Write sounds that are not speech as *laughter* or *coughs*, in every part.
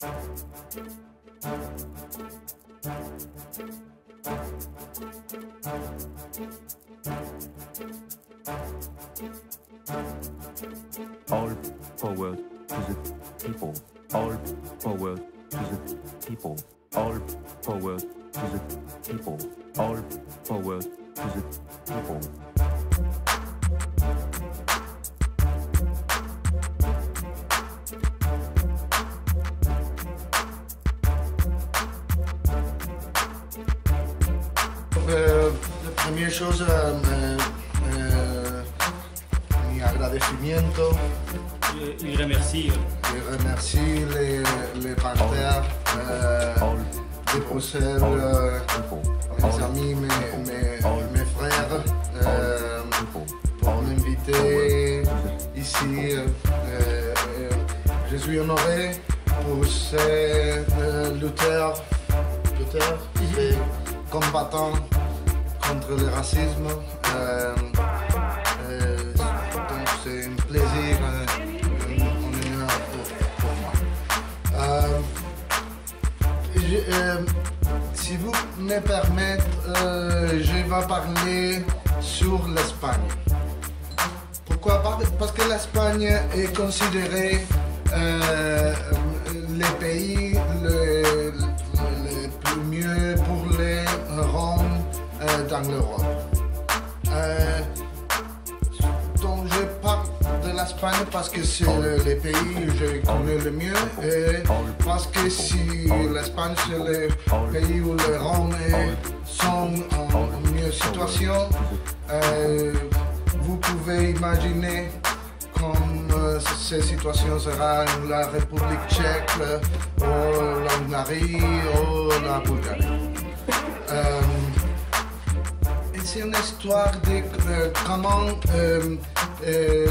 All forward to the people. All forward to the people. All forward to the people. All forward to the people. Première chose, euh, euh, mi agradecimiento. Il, remercie Je remercie les, les partenaires de Bruxelles, mes amis, mes, mes, mes frères, People. pour m'inviter ici. euh, je suis honoré pour ces euh, lutteurs, lutteurs, ces combattants contre le racisme. Euh, euh, donc c'est un plaisir, euh, pour, moi. Je- si vous me permettez, je vais parler sur l'Espagne. Pourquoi? Par- Parce que l'Espagne est considérée le pays le, le plus mieux pour dans l'Europe. Euh, donc je parle de l'Espagne parce que c'est le, pays que je connais le mieux et parce que si l'Espagne c'est le pays où les Roms sont en, mieux situation, euh, vous pouvez imaginer comme euh, cette situation sera la République tchèque, ou la ou la Bulgarie. Euh, c'est une histoire de comment, euh, euh,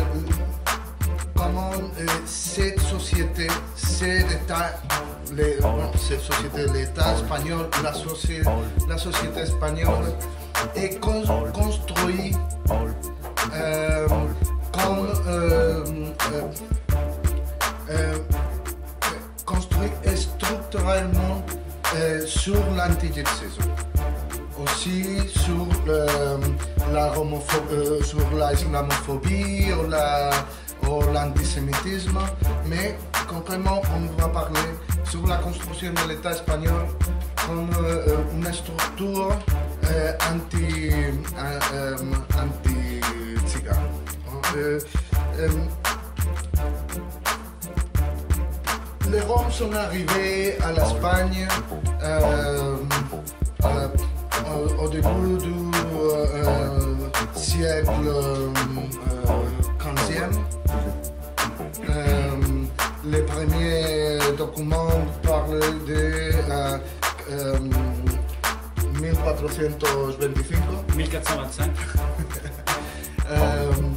comment euh, cette société, cet État, cette société, l'État espagnol, la, soci- la société espagnole est con- construit All euh, comme euh, euh, euh, construit structurellement sur l'antigypsisme aussi sur la euh, sur la islamophobie ou la l'antisémitisme, mais concrètement on va parler sur la construction de l'État espagnol comme euh, une structure euh, anti euh, euh, les Roms sont arrivés à l'Espagne au, au début du euh, siècle euh, XVe. Euh, les premiers documents parlent de euh, euh, 1425. 1425. *laughs*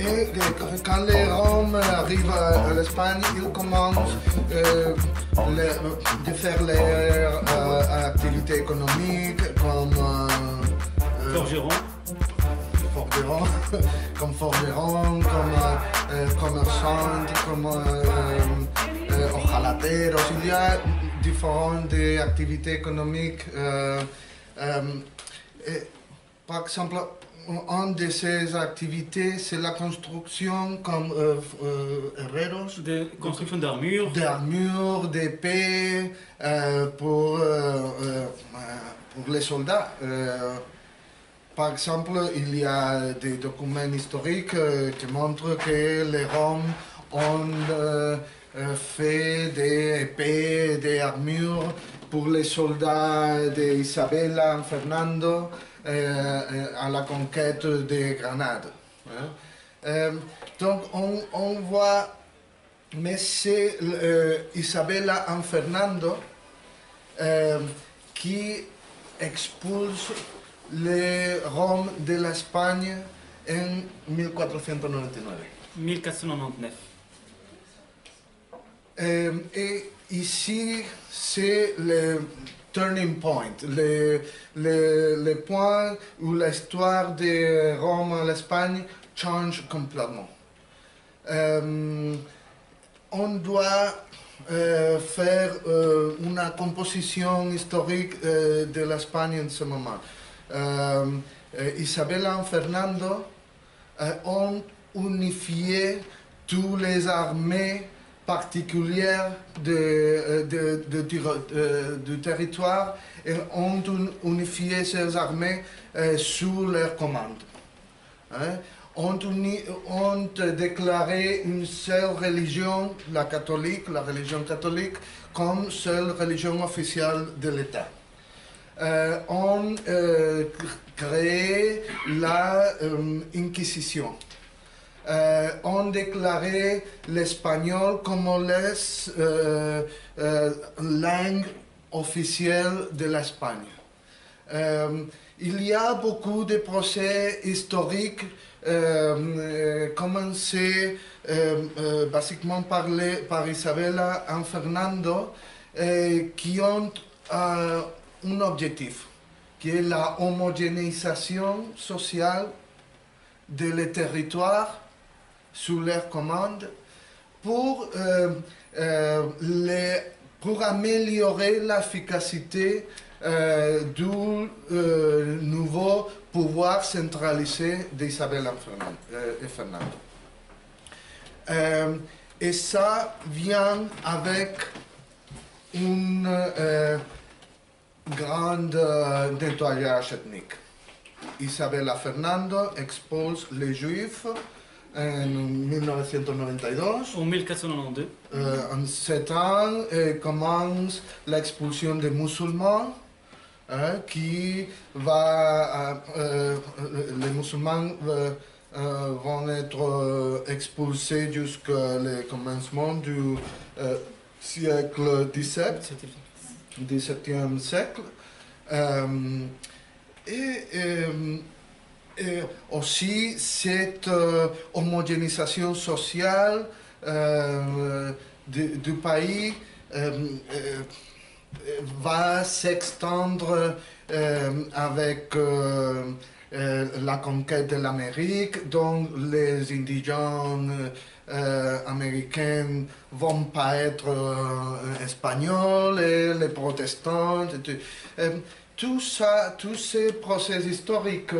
Euh, et quand les Roms arrivent à, l'Espagne, ils commencent euh, de faire leurs euh, activités économiques comme euh, euh, Forgeron. forgeron, *laughs* comme forgeron, comme euh, euh, commerçant, comme euh, euh, hojalateros. Il y a différentes activités économiques. euh, euh, par exemple, une de ces activités, c'est la construction comme euh, euh, herreros, De construction d'armure. d'armures, d'épées euh, pour, euh, euh, pour les soldats. Par exemple, il y a des documents historiques qui montrent que les Roms ont fait des épées, des armures pour les soldats d'Isabella Fernando à la conquête de Grenade. hein. Euh, donc on, on voit mais c'est euh, Isabella en Fernando euh, qui expulse les Roms de l'Espagne en 1499. 1499. Euh, et ici, c'est le turning point, le, le, le point où l'histoire de Rome à l'Espagne change complètement. Euh, on doit euh, faire euh, une composition historique de l'Espagne en ce moment. Isabella et Fernando ont unifié toutes les armées particulières de, euh, de- de- euh, du territoire et ont un- unifié ces armées euh, sous leur commande. Hein, ont, ont déclaré une seule religion, la catholique, la religion catholique, comme seule religion officielle de l'État. Ont créé la Inquisition. Euh, ont déclaré l'espagnol comme la euh, euh, langue officielle de l'Espagne. Euh, il y a beaucoup de procès historiques euh, commencés basiquement par, les- par Isabella et Fernando qui ont un objectif qui est la homogénéisation sociale de les territoires sous leur commande pour, euh, euh, pour améliorer l'efficacité euh, du nouveau pouvoir centralisé et Fernando. Et ça vient avec un euh, grand euh, nettoyage ethnique. Isabella Fernando expose les Juifs en 1992. En 1492, Euh, en sept ans, euh, commence l'expulsion des musulmans, hein, qui va, euh, les musulmans euh, vont être euh, expulsés jusqu'au commencement du euh, siècle XVII. XVIIe siècle. Euh, et, euh, et aussi cette euh, homogénéisation sociale euh, du, pays va s'extendre avec la conquête de l'Amérique, dont les indigènes américains vont pas être espagnols et les protestants. et tout ça, tous ces procès historiques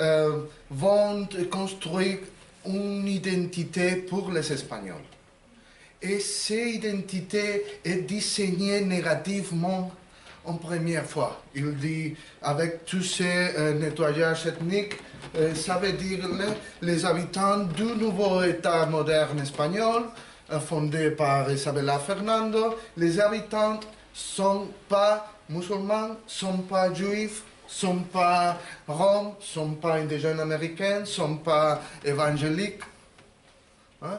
euh, vont construire une identité pour les Espagnols. Et cette identité est diseignée négativement en première fois. Il dit, avec tous ces euh, nettoyages ethniques, euh, ça veut dire les, habitants du nouveau État moderne espagnol, euh, fondé par Isabella Fernando, les habitants sont pas musulmans, sont pas juifs, sont pas roms, sont pas indigènes américains, sont pas évangéliques. Hein?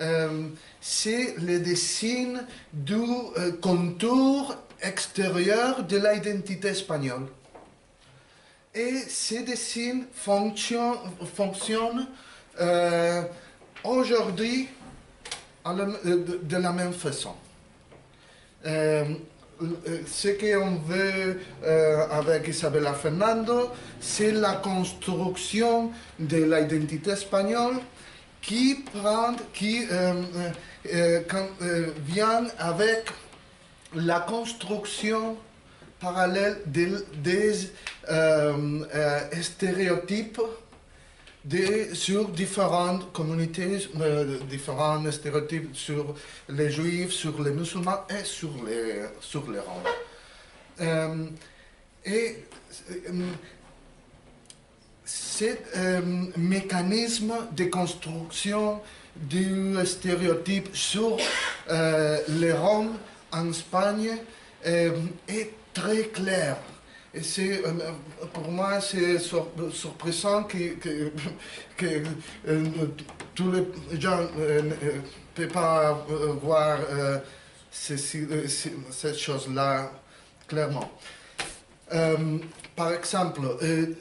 Euh, c'est le dessin du euh, contour extérieur de l'identité espagnole. Et ces dessins fonctionnent, euh, aujourd'hui de la même façon. Euh, euh, ce qu'on veut euh, avec Isabella Fernando, c'est la construction de l'identité espagnole qui, prend, qui vient avec la construction parallèle de- des stéréotypes sur différentes communautés, euh, différents stéréotypes sur les juifs, sur les musulmans et sur les, sur les roms. Euh, et euh, ce mécanisme de construction du stéréotype sur les Roms en Espagne est très clair. Et c'est, euh, pour moi, c'est sur- surprenant que, *laughs* que, euh, tous les gens euh, ne euh, peuvent pas euh, voir euh, euh, cette chose-là clairement. Euh, par exemple, euh,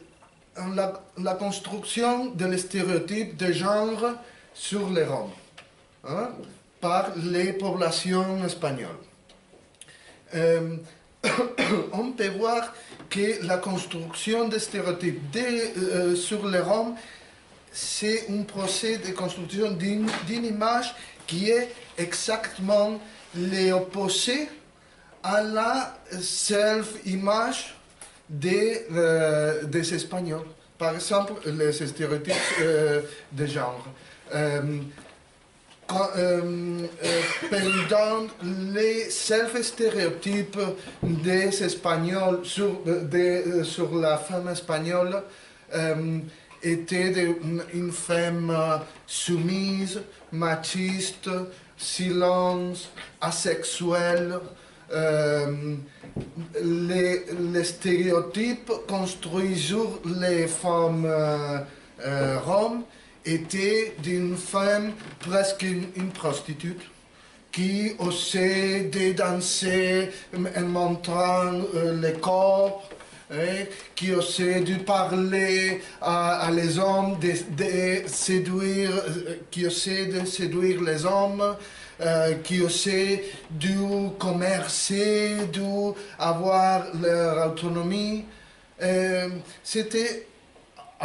la, construction de stéréotype de genre sur les Roms hein, par les populations espagnoles. Euh, *coughs* on peut voir que la construction de stéréotypes de, euh, sur les Roms, c'est un procès de construction d'une image qui est exactement les opposer à la self-image des, euh, des Espagnols. Par exemple, les stéréotypes euh, de genre. Euh, quand, euh, euh, pendant les self-stéréotypes des Espagnols sur, de- sur la femme espagnole, euh, était une femme euh, soumise, machiste, silence, asexuelle. Euh, les, stéréotypes construits sur les femmes euh, euh, roms étaient d'une femme presque une, une prostituée qui osait de danser en montrant euh, le corps, hein, qui osait de parler à, les hommes, de, séduire, euh, qui osait de séduire les hommes, euh, qui osait de commercer, de avoir leur autonomie. Euh, C'était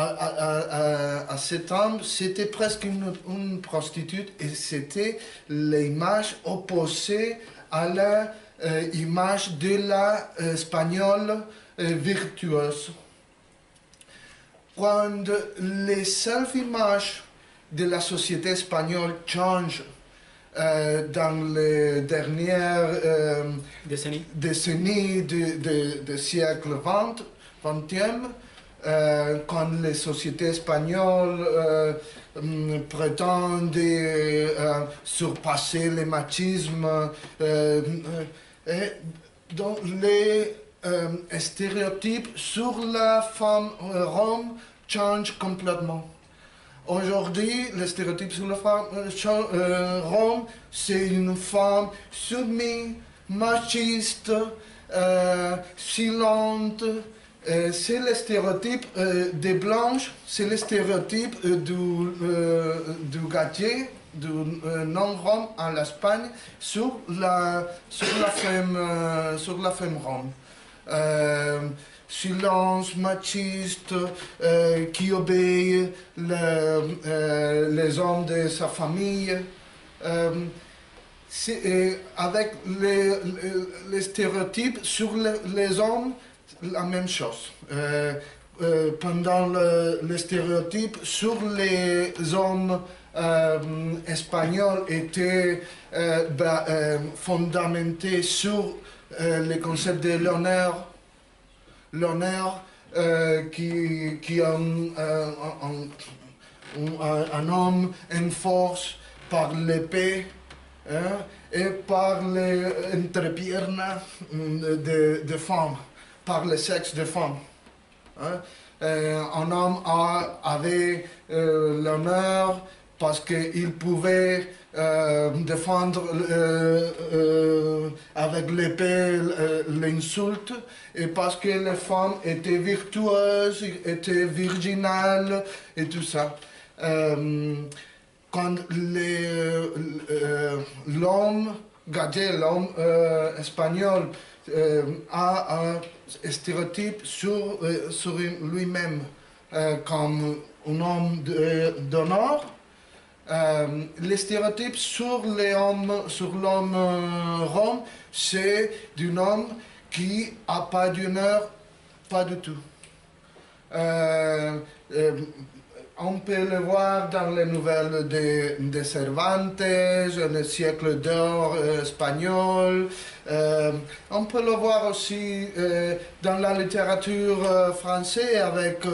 à, à, à, cet homme, c'était presque une, une prostituée et c'était l'image opposée à la euh, image de la euh, euh, virtueuse. Quand les self-images de la société espagnole changent euh, dans les dernières Décennie. décennies du de, de siècle 20, 20e, euh, quand les sociétés espagnoles euh, hum, prétendent euh, surpasser le machisme, donc les stéréotypes sur la femme rome changent complètement. Aujourd'hui, le stéréotype sur la femme rome, c'est une femme soumise, machiste, silente. Euh, c'est le stéréotype euh, des blanches, c'est le stéréotype euh, du, du gâtier, du non-rome en Espagne sur la, sur la femme, sur femme rome. Silence machiste qui obéit le- les hommes de sa famille. Avec les, les- stéréotypes sur le- les hommes, la même chose. Euh, euh, pendant le, les stéréotypes sur les hommes euh, espagnols étaient bah, fondamentés sur euh, le concept de l'honneur, l'honneur qui, qui un, homme en force par l'épée hein, et par les entrepiernas de, de femmes, par le sexe de femmes. hein. Euh, un homme avait euh, l'honneur parce qu'il pouvait euh, défendre avec l'épée l'insulte et parce que les femmes étaient virtueuses, étaient virginales et tout ça. Quand l'homme gadget, l'homme euh, espagnol, euh, a un stéréotype sur, euh, sur lui-même comme un homme d'honneur, euh, les stéréotypes sur l'homme rome, c'est d'un homme qui n'a pas d'honneur, pas du tout. On peut le voir dans les nouvelles de, de Cervantes, le siècle d'or euh, espagnol. Euh, on peut le voir aussi euh, dans la littérature française avec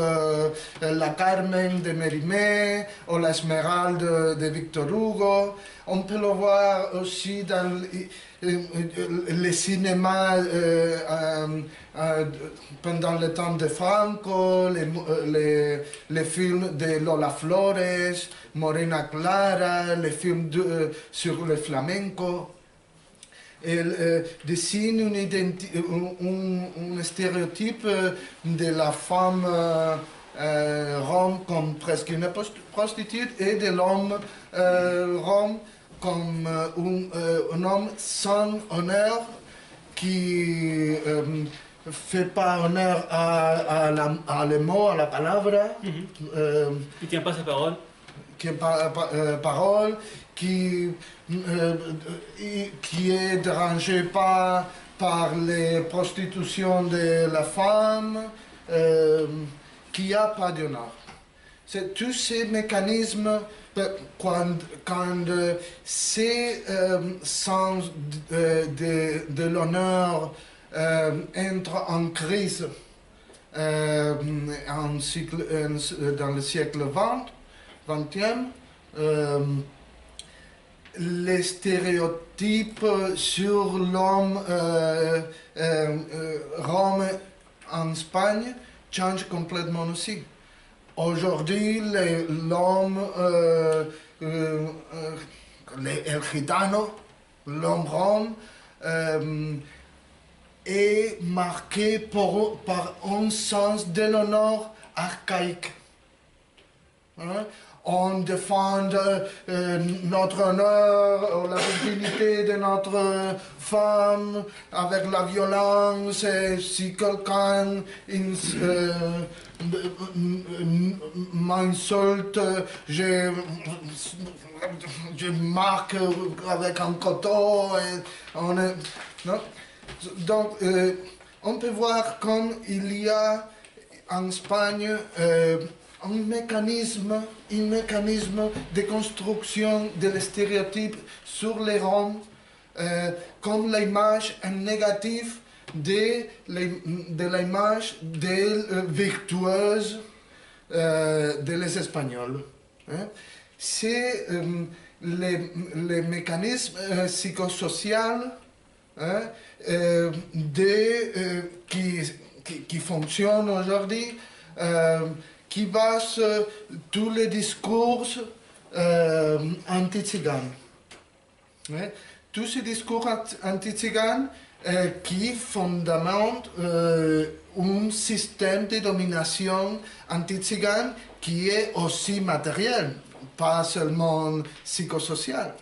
la Carmen de Mérimée ou la Esmeralda de Victor Hugo. On peut le voir aussi dans le, euh, le cinéma euh, euh, euh, pendant le temps de Franco, les, euh, les, films de Lola Flores, Morena Clara, les films euh, sur le flamenco. Elle euh, dessine une un, un- stéréotype euh, de la femme euh, euh, rome comme presque une prostituée et de l'homme euh, rome comme euh, un, euh, un homme sans honneur qui euh, fait pas honneur à, à, la, à les mots, à la palabra, Mhm. euh, Il tient pas sa parole. qui euh, parole, qui, qui est dérangé par, par les prostitutions de la femme, qui n'a pas d'honneur. C'est tous ces mécanismes, quand, quand euh, ces euh, sens de, de- de l'honneur euh, entrent en crise euh, dans le siècle 20, 20e, euh, les stéréotypes sur l'homme euh, euh, euh, rome en Espagne changent complètement aussi. Aujourd'hui, l'homme, euh, euh, euh, gitano, l'homme rome, euh, est marqué par, par un sens de l'honneur archaïque. Hein? On défend euh, notre honneur, euh, la dignité de notre femme avec la violence. Si quelqu'un euh, m'insulte, je, marque avec un non? Donc, euh, on peut voir comme il y a en Espagne un mécanisme, un mécanisme de construction de stéréotypes sur les Roms, euh, comme l'image négative de, l'im- de l'image des euh, de les Espagnols. C'est psychosociaux hein, euh, de, qui, qui, fonctionnent aujourd'hui, euh, qui basent euh, tous les discours euh, anti-tziganes. Ouais. Tous ces discours anti- anti-tziganes euh, qui fondamentent euh, un système de domination anti-tzigane qui est aussi matériel, pas seulement psychosocial.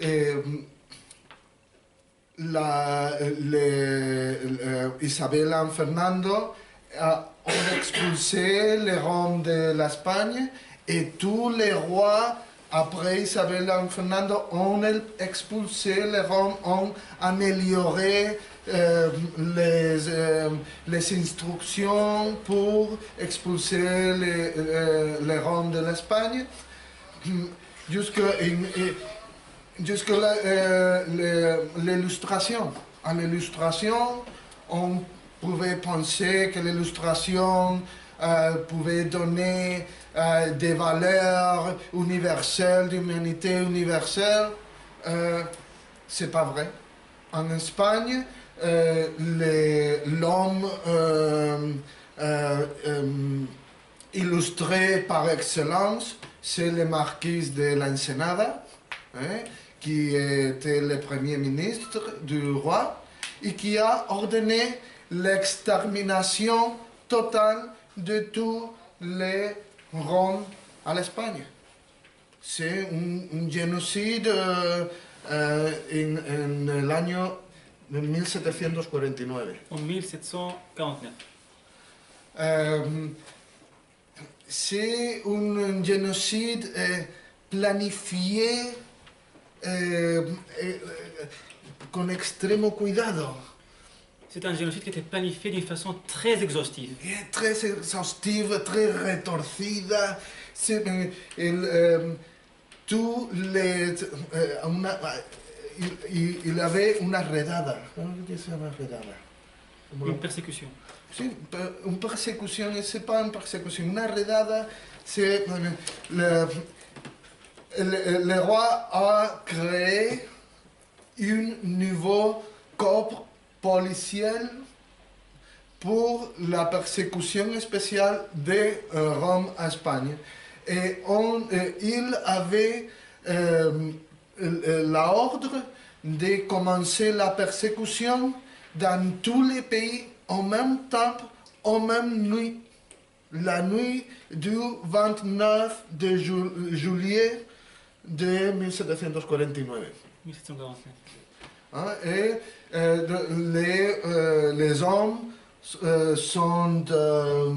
Et, Isabella Fernando ont expulsé les Roms de l'Espagne et tous les rois après Isabella Fernando ont expulsé les Roms, ont amélioré euh, les, euh, les instructions pour expulser les, euh, les Roms de l'Espagne. Jusque, et- jusque l'illustration. À l'illustration, on pouvait penser que l'illustration euh, pouvait donner euh, des valeurs universelles, d'humanité universelle. Euh, c'est pas vrai. En Espagne, euh, l'homme illustré par excellence, c'est le marquis de l'Ensenada, hein, qui était le premier ministre du roi et qui a ordonné l'extermination totale de tous les Roms à l'Espagne. C'est un, un génocide euh, euh, en, en l'année 1749. En 1749. Euh, c'est un génocide euh, planifié euh, euh, con extremo cuidado. C'est un génocide qui était planifié d'une façon très exhaustive. Et très exhaustive, très rétorcida. C'est, euh, il, euh, tous les, euh, una- il, il- avait une redada. Une persécution. Sí, pe- una persecución, c'est pas une persécution. Une redada, c'est. Le, le, le roi a créé un nouveau corps policiel pour la persécution spéciale de euh, Rome à Espagne. Et on, euh, il avait euh, l'ordre de commencer la persécution dans tous les pays en même temps, en même nuit. La nuit du 29 de ju- juillet de 1749. 1749. Hein, et les, euh, les hommes euh, sont euh,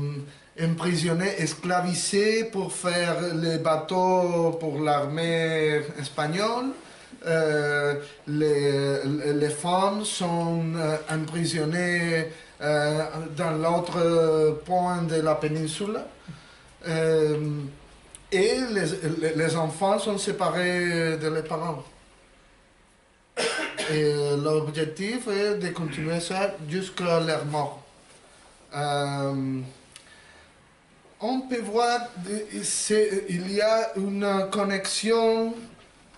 emprisonnés, esclavisés pour faire les bateaux pour l'armée espagnole. Euh, les, femmes sont euh, emprisonnées euh, dans l'autre point de la péninsule. Euh, et les enfants sont séparés de leurs parents. Et l'objectif est de continuer ça jusqu'à leur mort. Euh, on peut voir, de- c'est- il y a une connexion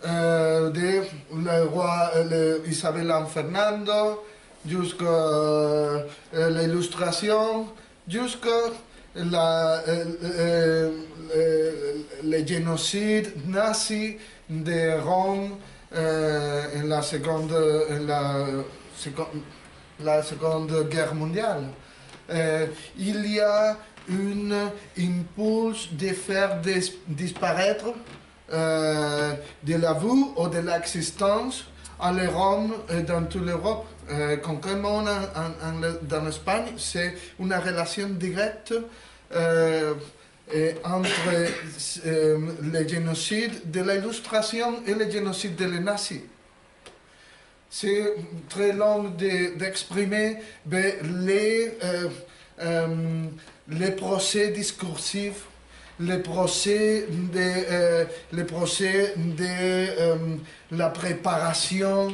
euh, de le roi euh, le Fernando jusqu'à euh, l'illustration, jusqu'à euh, euh, euh, le génocide nazi de Rome euh, en la seconde, en la, seconde, la seconde guerre mondiale. Euh, il y a un impulse de faire dis- disparaître euh, de la vue ou de l'existence à les Roms et dans toute l'Europe. Concrètement, en, en- en- dans l'Espagne, c'est une relation directe entre euh, le génocide de l'illustration et le génocide des nazis. C'est très long de- d'exprimer les, euh, les procès discursifs, les procès de, euh, les procès de la préparation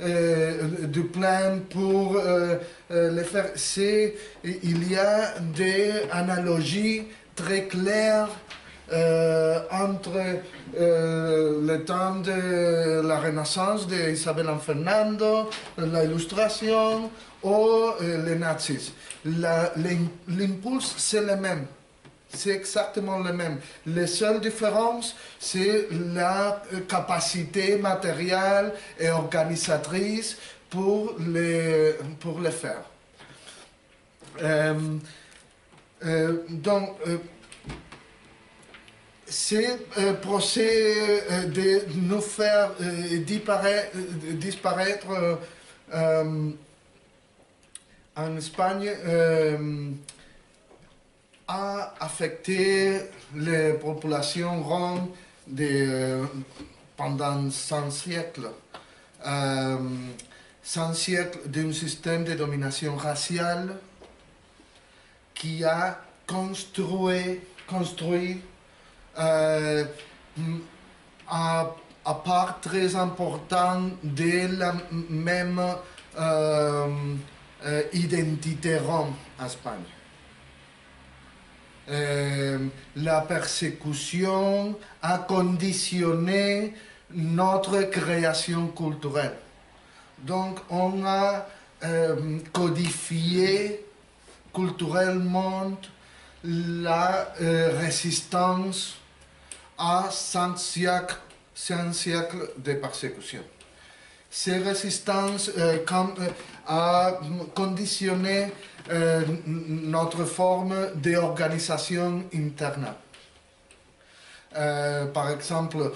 du plan pour le faire. Il y a des analogies très claires euh, entre euh, le temps de la Renaissance d'Isabelle Fernando, l'illustration ou euh, les nazis. L'impulse, c'est le même. C'est exactement le même. La seule différence, c'est la euh, capacité matérielle et organisatrice pour les, pour le faire. Euh, euh, donc, euh, c'est un procès euh, de nous faire euh, disparaître, euh, euh, euh, en Espagne euh, a affecté les populations roms euh, pendant 100 siècles. Euh, 100 siècles d'un système de domination raciale qui a construit, construit euh, à part très important de la même euh, euh, identité rome en Espagne. La persécution a conditionné notre création culturelle. Donc on a codifié culturellement la euh, résistance à 100 siècles, 100 siècles de persécution. Ces résistances euh, euh, a conditionné euh, notre forme d'organisation interne. Par exemple,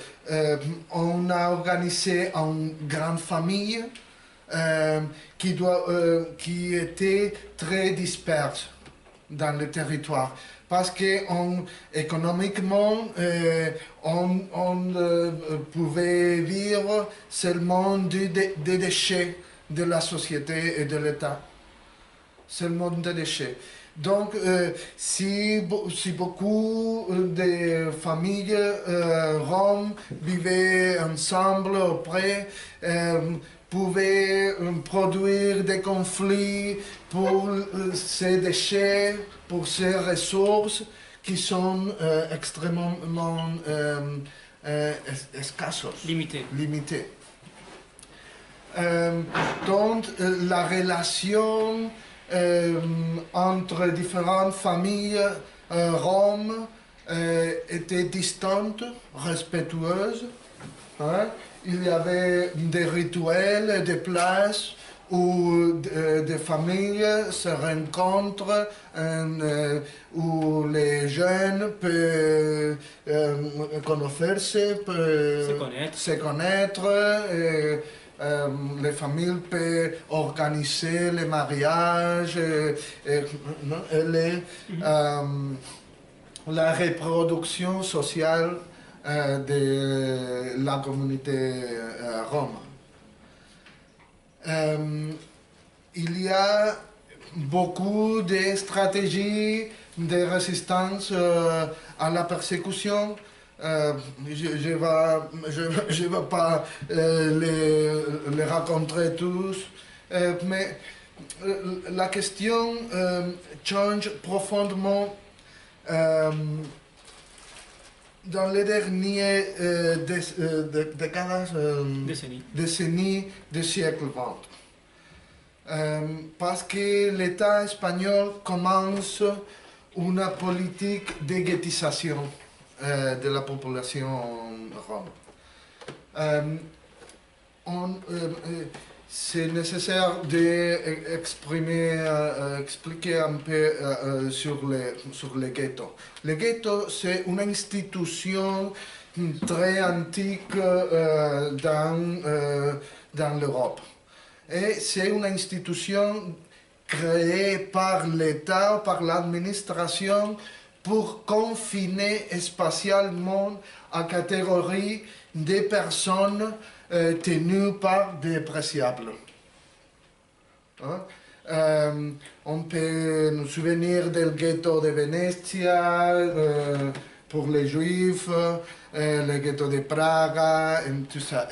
on a organisé une grande famille euh, qui, doit, euh, était très disperse dans le territoire. Parce que on, économiquement, euh, on, pouvait vivre seulement des déchets de la société et de l'État. Seulement des déchets. Donc, si, si beaucoup de familles roms vivaient ensemble auprès, pouvaient euh, produire des conflits pour euh, ces déchets, pour ces ressources qui sont euh, extrêmement euh, euh, es- escassos Limité. limité. Euh, donc, la relation entre différentes familles roms était distante, respectueuse. hein. Il y avait des rituels, des places où euh, des familles se rencontrent, euh, où les jeunes peuvent euh, connaître, peuvent Se connaître. se connaître, les familles peuvent organiser les mariages et, et, euh, la reproduction sociale de la communauté euh, rome. Euh, il y a beaucoup de stratégies de résistance euh, à la persécution. Euh, je ne vais, je, je pas euh, les, les raconter tous, euh, mais euh, la question euh, change profondément euh, dans les euh, euh, dé- décades. euh, Décennie. décennies du siècle XX. Euh, parce que l'État espagnol commence une politique de ghettisation euh, de la population rome. On, euh, euh, c'est nécessaire d'exprimer, euh, expliquer un peu euh, euh, sur, les, sur les ghettos. Le ghetto, c'est une institution très antique dans, dans l'Europe. Et c'est une institution créée par l'État, par l'administration, pour confiner spatialement à catégorie des personnes euh, tenues par des préciables. Hein? Euh, on peut nous souvenir du ghetto de Venezia euh, pour les juifs, euh, le ghetto de Praga, et tout ça.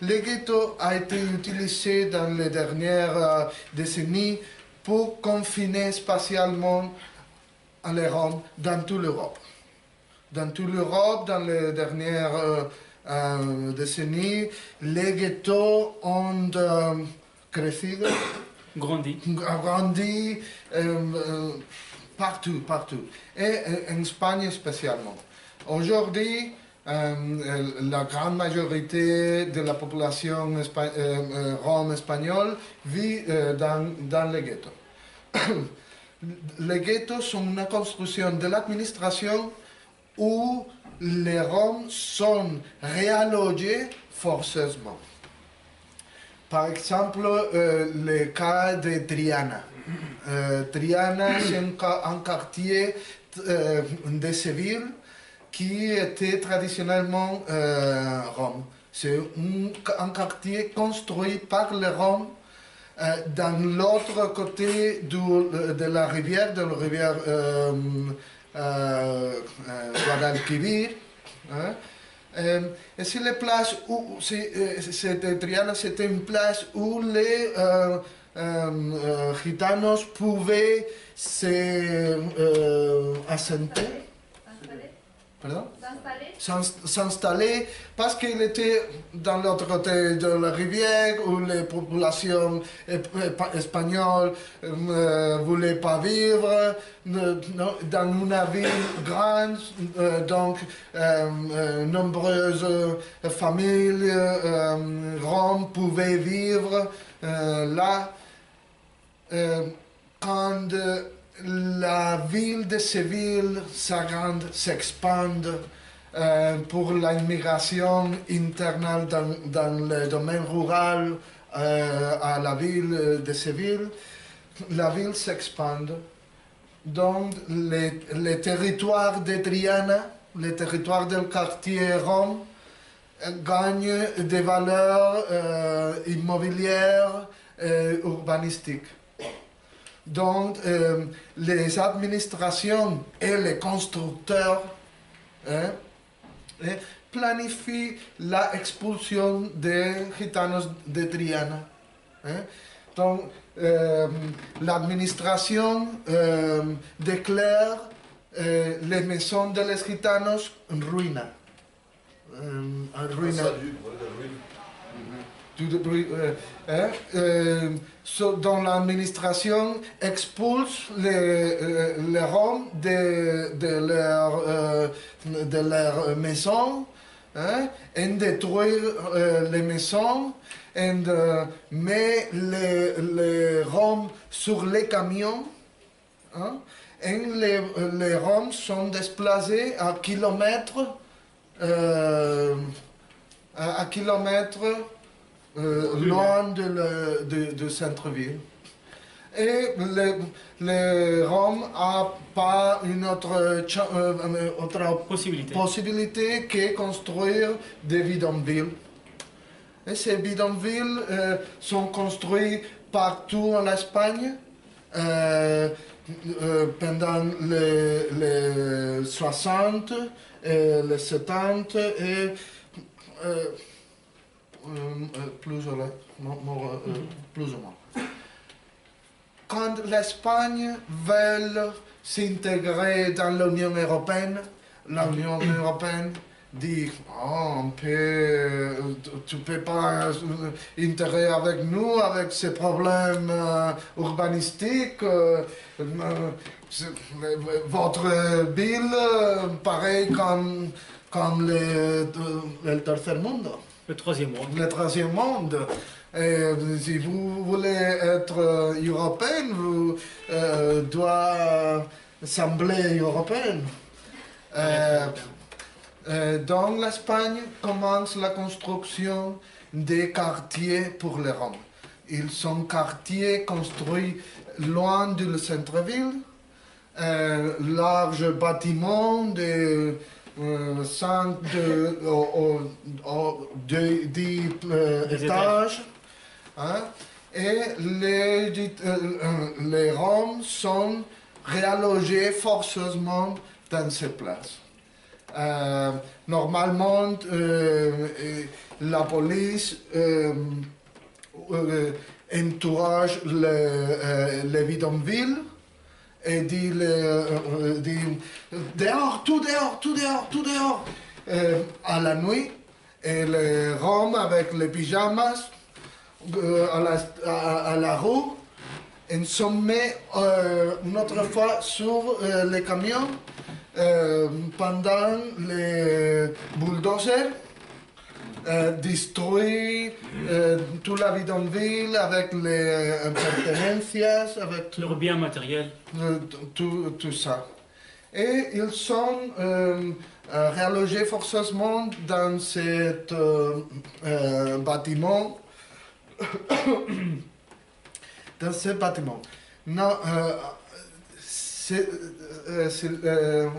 Le ghetto a été utilisé dans les dernières décennies pour confiner spatialement les Roms dans toute l'Europe. Dans toute l'Europe, dans les dernières euh, décennies, les ghettos ont euh, crecido? Grandi. euh, euh, partout, partout. Et en Espagne spécialement. Aujourd'hui, la grande majorité de la population espa- rome espagnole vit dans, dans les ghettos. *coughs* les ghettos sont une construction de l'administration où les Roms sont réallogés forcément. Par exemple, euh, le cas de Triana. Euh, Triana, *coughs* c'est un, quartier euh, de Séville qui était traditionnellement Rome. C'est un, un quartier construit par les Roms dans l'autre côté du- de la rivière, de la rivière Guadalquivir. hein. Euh, et c'est la place où, c'est, euh, c'était Triana, c'était une place où les euh, euh, euh, gitanos pouvaient se euh, assenter. S'installer Pardon parce qu'il était dans l'autre côté de la rivière où les populations espagnoles ne voulaient pas vivre dans une ville grande, euh, donc euh, euh, nombreuses euh, familles euh, roms pouvaient vivre euh, là. Euh, quand euh, la ville de Séville s'expande euh, pour l'immigration interne dans, dans le domaine rural euh, à la ville de Séville, la ville s'expande. Donc, les, les territoires de Triana, les territoires du quartier Rome, euh, gagnent des valeurs euh, immobilières et urbanistiques. Donc, euh, les administrations et les constructeurs hein, hein, planifient l'expulsion des gitanos de Triana. hein. Donc, euh, l'administration euh, déclare les maisons de les gitanos en en ruina. Euh, hein, euh, dont l'administration expulse les, euh, les Roms de, de leur, de leur maison, hein, et les maisons, et met les, les Roms sur les camions, hein, et les, les Roms sont déplacés à kilomètres, à kilomètres euh, loin de le de, de centre-ville. Et les, les Roms n'ont pas une autre, euh, autre Possibilité. possibilité que construire des bidonvilles. Et ces bidonvilles euh, sont construits partout en Espagne pendant les, les 60 et les 70 et plus, ou, la- mo- mo- euh, plus ou moins. Quand l'Espagne veut s'intégrer dans l'Union européenne, l'Union *clears throat* européenne dit oh, on peut, tu ne peux pas intégrer avec nous avec ces problèmes euh, urbanistiques. euh, euh, votre ville, euh, pareil comme, comme le, le tercer monde Le troisième mois. le troisième monde. Et si vous voulez être euh, européen, vous euh, devez sembler européen. Euh, euh, dans l'Espagne commence la construction des quartiers pour les Roms. Ils sont quartiers construits loin du centre-ville, euh, larges bâtiments de euh, 5 de, au- au- de- dix, euh, étages. hein. et les, euh, euh, les Roms sont réallogés forcément dans ces places. Euh, normalement, euh, la police entourage le, les bidonvilles et dit, euh, euh, dit dehors, tout dehors, tout dehors, tout dehors euh, à la nuit. Et les Roms avec les pyjamas euh, à, la, à, à la rue. Ils se met euh, une autre fois sur euh, les camions euh, pendant les bulldozers. Euh, détruit euh, toute la bidonville avec les euh, pertenencias, avec Leur bien matériel. euh, tout, tout ça. Et ils sont euh, réallogés forcément dans cet bâtiment. *coughs* dans ce bâtiment. Non,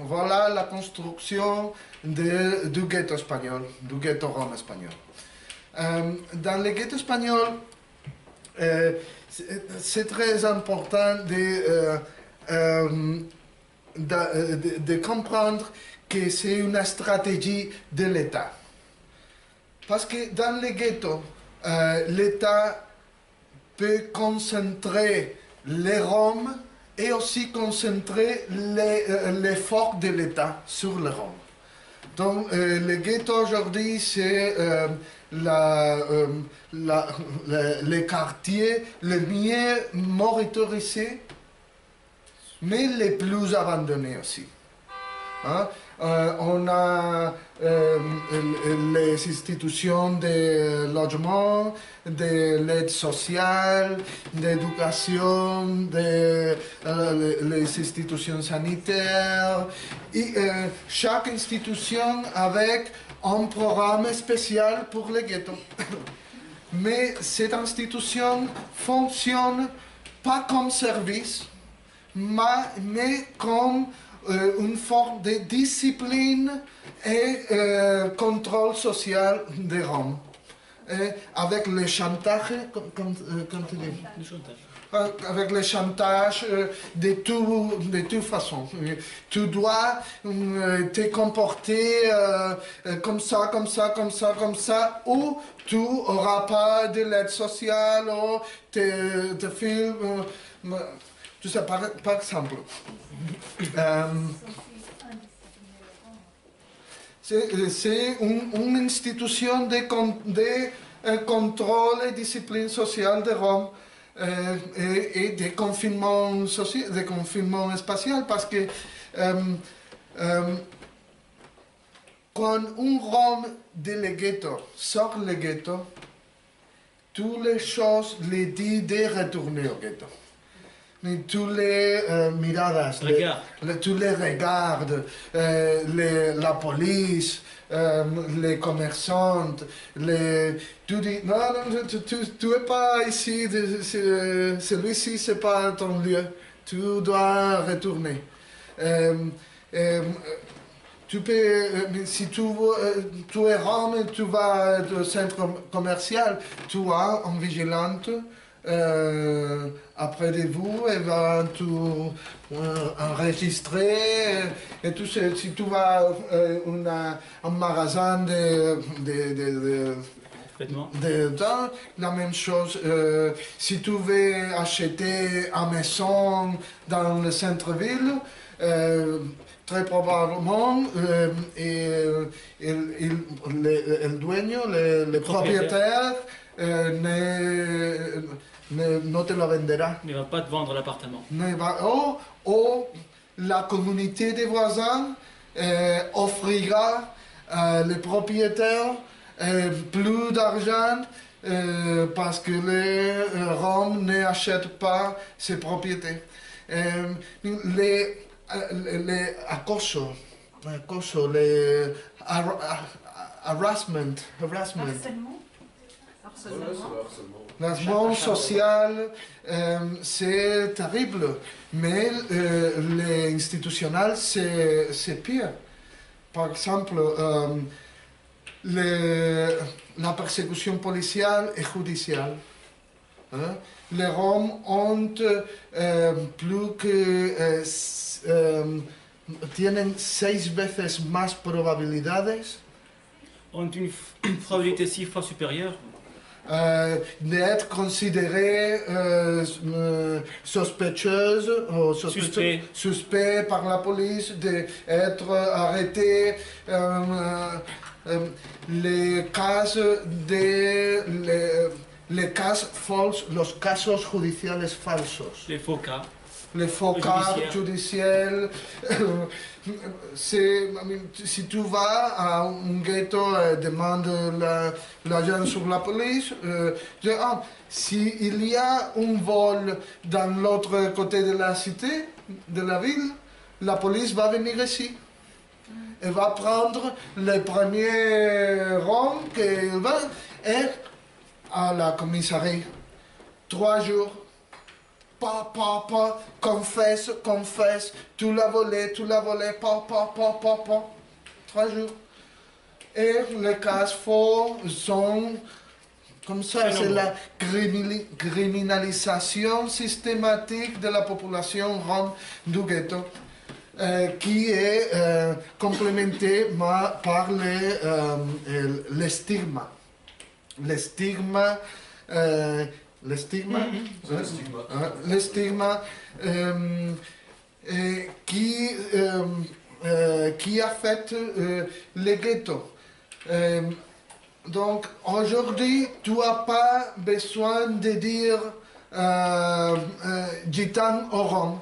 voilà la construction de- du ghetto espagnol, du ghetto rome espagnol. Dans le ghetto espagnol, euh, c'est très important de, euh, de, de- comprendre que c'est une stratégie de l'État. Parce que dans les ghettos, euh, l'État peut concentrer les Roms et aussi concentrer l'effort de l'État sur les Roms. Donc, euh, le ghetto aujourd'hui, c'est euh, la, euh, mieux monitorisés, mais les plus abandonnés aussi. Hein? On a euh, les institutions de logement, de l'aide sociale, d'éducation, de, euh, les institutions sanitaires, euh, chaque institution avec un programme spécial pour les ghettos. *coughs* Mais cette institution fonctionne pas comme service, ma- mais comme une forme de discipline et euh, contrôle social des Roms. Et avec le chantage, euh, chantage. euh, avec le chantage euh, de, tout, de toute façon. Euh, Tu dois euh, te comporter euh, euh, comme ça, comme ça, comme ça, comme ça, ou tu n'auras pas de l'aide sociale, ou te, te films. euh, tu sais, par, par exemple. C'est c'est une, une institution de, de euh, contrôle et discipline sociale de Rome et, et de confinement social, de confinement spatial parce que euh, euh, quand un Rome de le ghetto sort le ghetto, toutes les choses les de retourner au ghetto. Tous les euh, miradas, les- Regards. le- tous les regards, euh, les- la police, euh, les commerçantes, les, tu dis, non, non, tu, tu, tu es pas ici, celui-ci, c'est pas ton lieu, tu dois retourner. Tu peux, mais si tu, tu es Rome tu vas au centre commercial, tu as un vigilante après de vous, elle va tout euh, enregistrer et tout ça. Si tu vas euh, una- un magasin de, de, de, de- Vêtements. de temps, la même chose. euh, si tu veux acheter une maison dans le centre-ville, euh, très probablement, euh, et, le, le dueño, le, le propriétaire, euh, ne, ne, ne te le vendra. Il ne va pas te vendre l'appartement. Ne va- ou, ou la communauté des voisins euh, offrira à les propriétaires euh, plus d'argent euh, parce que les euh, Roms n'achètent pas ces propriétés. Euh, les, euh, les acoso, acoso, les har- har- harassment, harassment. Harcèlement Harcèlement. L'harcèlement social, euh, c'est terrible, mais euh, l'institutionnel, c'est pire. Par exemple, euh, la persécution policiale et judiciaire. hein. Les Roms ont euh, plus que... euh, euh, tienen seis veces más probabilidades Ont une probabilité six fois supérieure euh, d'être considérés euh, euh, sospecheuses ou sospecheux- Suspect. suspects par la police, d'être arrêtés. euh, euh, les cas de les, les cas falsos, los casos judiciales falsos les faux cas. Les faux Le judiciaire. judiciaires. *coughs* si tu vas à un ghetto et demandes la- l'argent sur la police, euh, dis, ah, s'il y a un vol dans l'autre côté de la cité, de la ville, la police va venir ici. Elle va prendre les premiers ronds qu'elle va et à la commissariat. Trois jours pas, pas, pas, confesse, confesse, tu l'as volé, tu l'as volé, pas, pas, pas, pas, pas. Trois jours. Et les cas faux sont comme ça, c'est la criminalisation systématique de la population rome du ghetto. euh, qui est euh, complémentée par les, euh, les stigmas. Les stigmas, les stigmas, hein, hein, les stigmas euh, euh, qui, euh, euh, qui affectent euh, les ghettos. Euh, donc aujourd'hui, tu n'as pas besoin de dire euh, euh, gitan au Rome.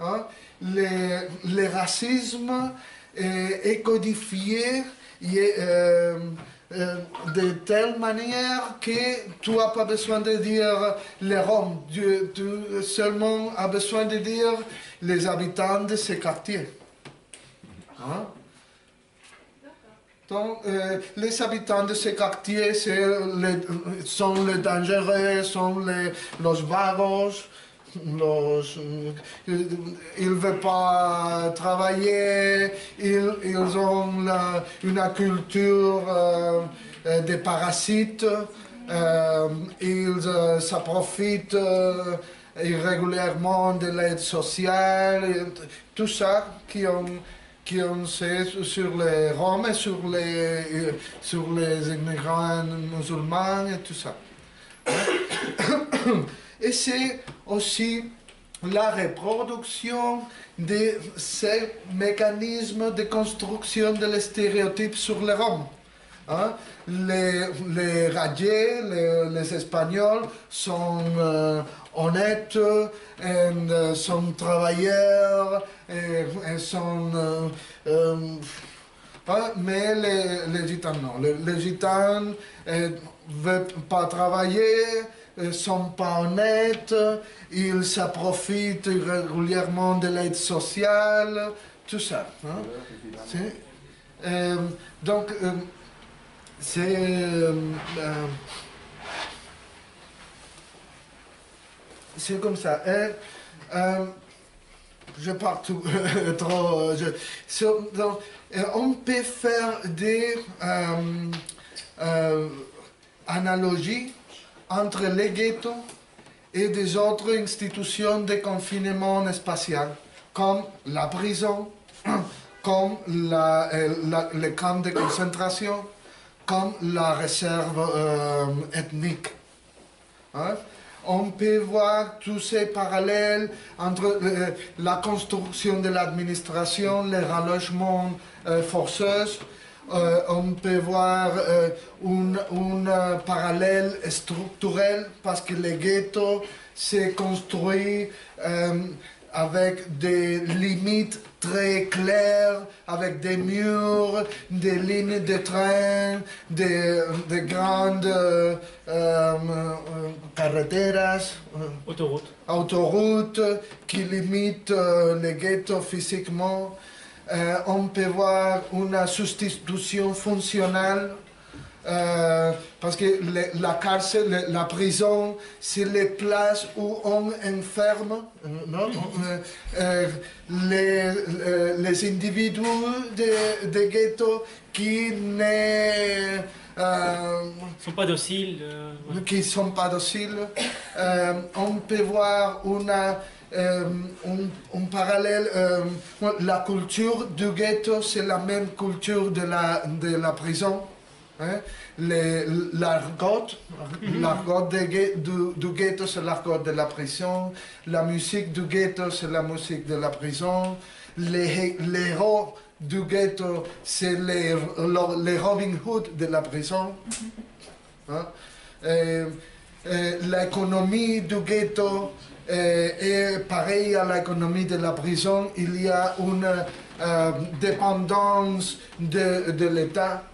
Hein? Le, le racisme est, est codifié il est, euh, de telle manière que tu n'as pas besoin de dire les Roms, tu, seulement as besoin de dire les habitants de ces quartiers. Hein? Donc, euh, les habitants de ces quartiers sont les dangereux, sont les, los vagos, euh, ils ne veulent pas travailler, ils, ils ont une culture euh, euh, des parasites, euh, ils euh, ça profitent euh, irrégulièrement de l'aide sociale, tout ça qui ont qui ont sait sur les Roms et sur les, sur les immigrants musulmans et tout ça. Et c'est aussi la reproduction de ces mécanismes de construction de stéréotypes sur les Roms. Hein? Les, les radiés, les, les Espagnols sont euh, honnêtes, euh, sont travailleurs, sont... euh, hein, mais les, les gitans non. Les, gitans ne veulent pas travailler, sont pas honnêtes, ils se profitent régulièrement de l'aide sociale, tout ça. hein. Euh, donc, euh, c'est... euh, euh, c'est comme ça. Euh, je pars tout, *laughs* trop. donc, euh, on peut faire des euh, euh, analogies entre les ghettos et des autres institutions de confinement spatial, comme la prison, *clears throat* comme euh, les camps de concentration, comme la réserve euh, ethnique. Hein? On peut voir tous ces parallèles entre euh, la construction de l'administration, les relogements euh, forceux. Euh, on peut voir euh, un, un, euh, parallèle structurel parce que les ghettos s'est construit avec des limites très claires, avec des murs, des lignes de train, des, des grandes euh, euh, euh, carreteras, Autoroute. autoroutes qui limitent euh, les ghettos physiquement. Euh, on peut voir une substitution fonctionnelle euh, parce que le- la carcère, le- la prison, c'est les places où on enferme euh, non, euh, euh, les, les individus des de ghettos qui ne sont pas dociles. euh, qui sont pas dociles. On peut voir une, euh, parallèle. euh, la culture du ghetto, c'est la même culture de la, de la prison. hein. L'argot, gue- du, du ghetto, c'est l'argot de la prison. La musique du ghetto, c'est la musique de la prison. Les, les héros du ghetto, c'est les, les Robin Hood de la prison. Hein? Euh, euh, L'économie du ghetto euh, est pareille à l'économie de la prison. Il y a une euh, dépendance de, l'État.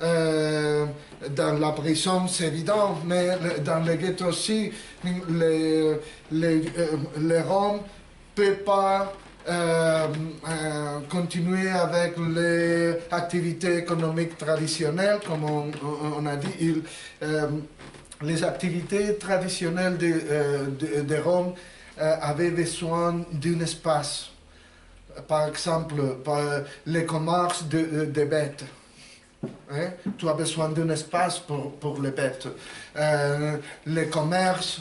Dans la prison, c'est évident, mais dans le ghetto aussi, les, les, les Roms ne peuvent pas continuer avec les activités économiques traditionnelles, comme on, a dit. Les activités traditionnelles de, euh, Rome euh, avaient besoin d'un espace. Par exemple, par le commerce de, de bêtes. Hein? Tu as besoin d'un espace pour, pour les bêtes. Euh, le commerce,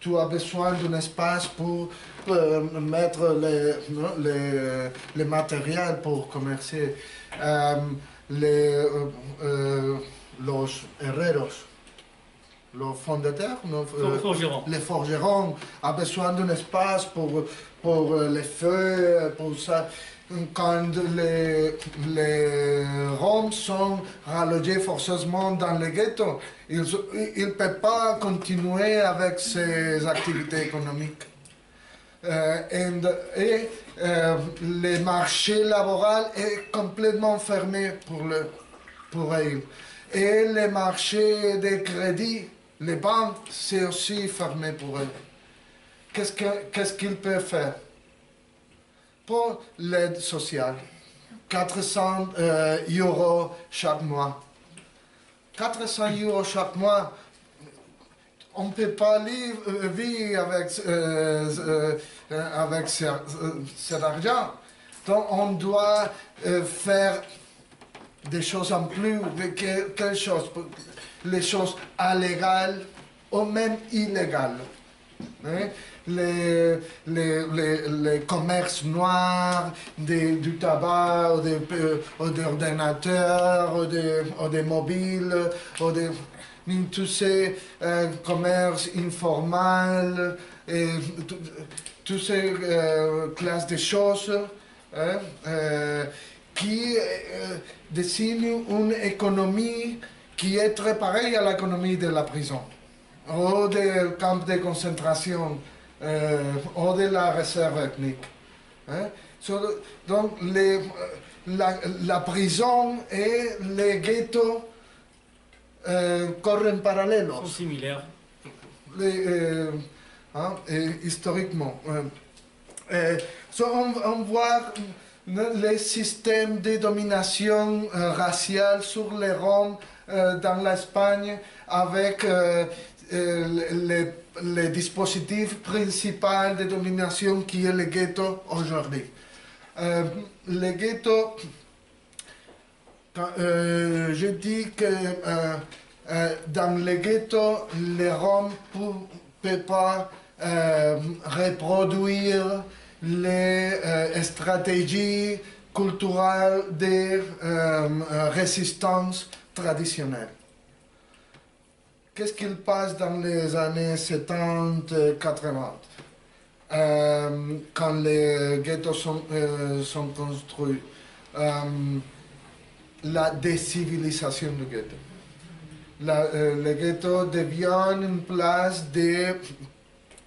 tu as besoin d'un espace pour euh, mettre les, non, les, les matériels pour commercer. Euh, les, euh, euh, herreros, les fondateurs, non, euh, Forgeron. les forgerons ont besoin d'un espace pour, pour euh, les feux, pour ça. Quand les, les Roms sont relogés forcément dans les ghettos, ils ne peuvent pas continuer avec ces activités économiques. Euh, and- et euh, le marché laboral est complètement fermé pour, le, pour eux. Et le marché des crédits, les banques, c'est aussi fermé pour eux. Qu'est-ce que- qu'est-ce qu'ils peuvent faire? Pour l'aide sociale, 400 euh, euros chaque mois. 400 euros chaque mois, on ne peut pas vivre, euh, vivre avec, euh, cet argent. Donc on doit faire des choses en plus, quelque chose, les choses illégales ou même illégales. Hein? Les, les, les, les commerces noirs, du tabac, ou des, euh, ou des ordinateurs, ou des, ou des mobiles, ou des, tous ces euh, commerces informels, et tout- toutes ces euh, classes de choses hein, euh, qui dessinent une économie qui est très pareille à l'économie de la prison ou des camps de concentration, euh, ou de la réserve ethnique. Hein? So, donc, les, euh, la, la prison et les ghettos euh, corrent parallèles. Sont similaires. hein, historiquement. on, on, voit les systèmes de domination raciale sur les Roms dans l'Espagne avec les, les, dispositifs principaux de domination qui est le ghetto aujourd'hui. le ghetto euh, je dis que euh, euh, dans le ghetto, les Roms ne peuvent pas reproduire les stratégies culturelles de résistance traditionnelle. Qu'est-ce qu'il passe dans les années 70-80 quand les ghettos sont, sont construits la décivilisation du ghetto. Euh, le ghetto devient une place de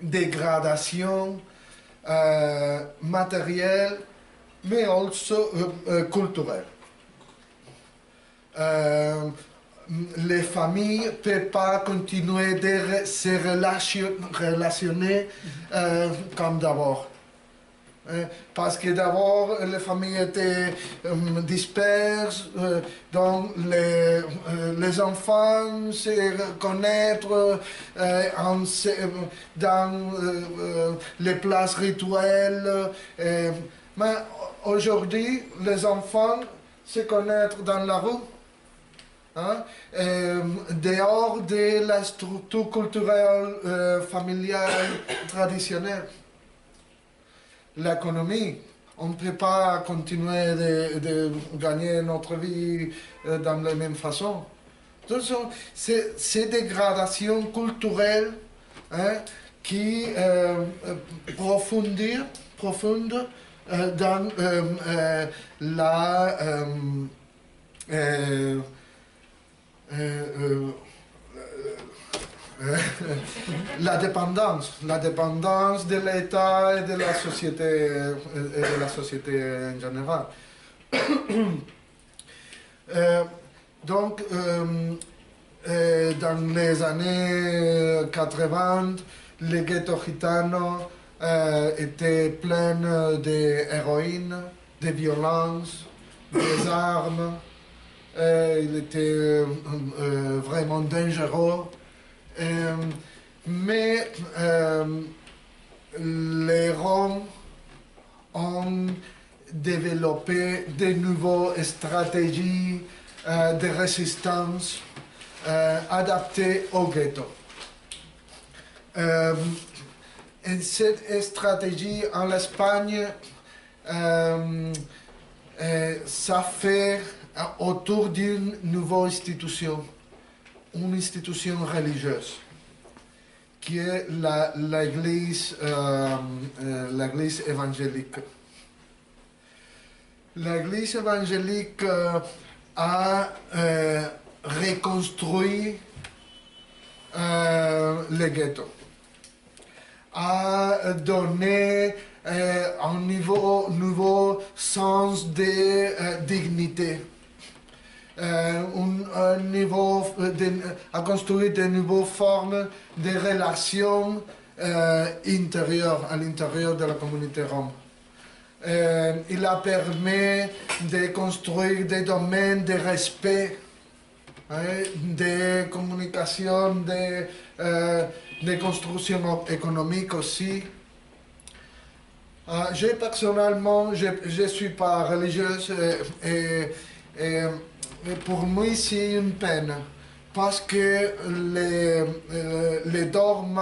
dégradation euh, matérielle, mais aussi euh, les familles ne peuvent pas continuer de se relationner comme d'abord. Hein, parce que d'abord, les familles étaient euh, disperses, euh, donc les, euh, les, enfants se connaître dans les places rituelles. mais aujourd'hui, les enfants se connaissent dans la rue. Hein, dehors de la structure culturelle familiale traditionnelle l'économie. On ne peut pas continuer de, gagner notre vie euh, dans la même façon. C'est ces dégradations culturelles hein, qui euh, profondir, profonde euh, dans euh, la *laughs* la dépendance, la dépendance de l'État et de la société en général. *coughs* Euh, donc, euh, euh, dans les années 80, les ghettos gitanos étaient pleins d'héroïne, de violence, des armes. Il était vraiment dangereux. Euh, mais euh, les Roms ont développé de nouvelles stratégies euh, de résistance adaptées au ghetto. et cette stratégie en Espagne, ça fait autour d'une nouvelle institution une institution religieuse qui est l'Église euh, euh évangélique. L'Église évangélique euh, a euh, reconstruit le ghetto, a donné un niveau, nouveau sens de dignité euh, un, niveau à construire de nouvelles formes de relations euh, intérieures à l'intérieur de la communauté rome. Euh, il a permis de construire des domaines de respect, hein, de communication, de, de construction économique aussi. je personnellement, je ne suis pas religieuse et mais pour moi, c'est une peine parce que les, euh, les dogmes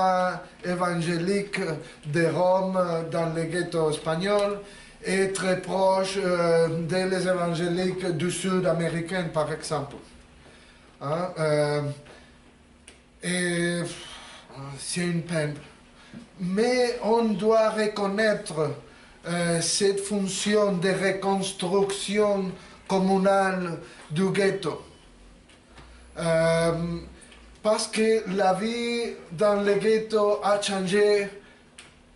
évangéliques de Rome dans le ghetto espagnol est très proche euh, des évangéliques du sud américain, par exemple. Hein, euh, et c'est une peine. Mais on doit reconnaître cette fonction de reconstruction communale du ghetto. Euh, parce que la vie dans le ghetto a changé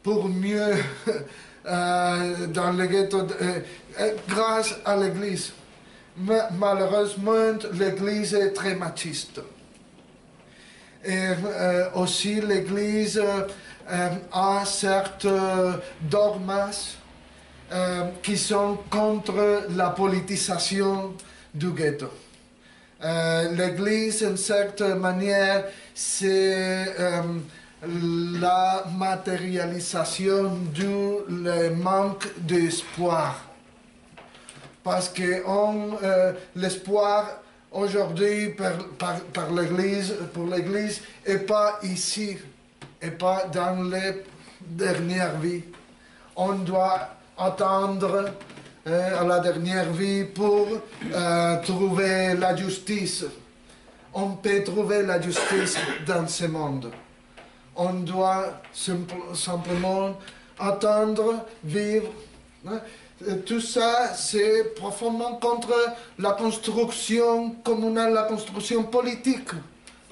pour mieux *laughs* euh, dans le ghetto euh, grâce à l'église. Malheureusement, l'église est très machiste. Et aussi l'Église a certes dogmas qui sont contre la politisation du ghetto. L'Église, en certaine manière, c'est la matérialisation du manque d'espoir. Parce que euh, l'espoir aujourd'hui par, pour l'Église, n'est pas ici, et pas dans les dernières vies. On doit attendre euh, à la dernière vie pour euh, trouver la justice. On peut trouver la justice dans ce monde on doit simplement attendre, vivre. Hein. Tout ça, c'est profondément contre la construction communale, la construction politique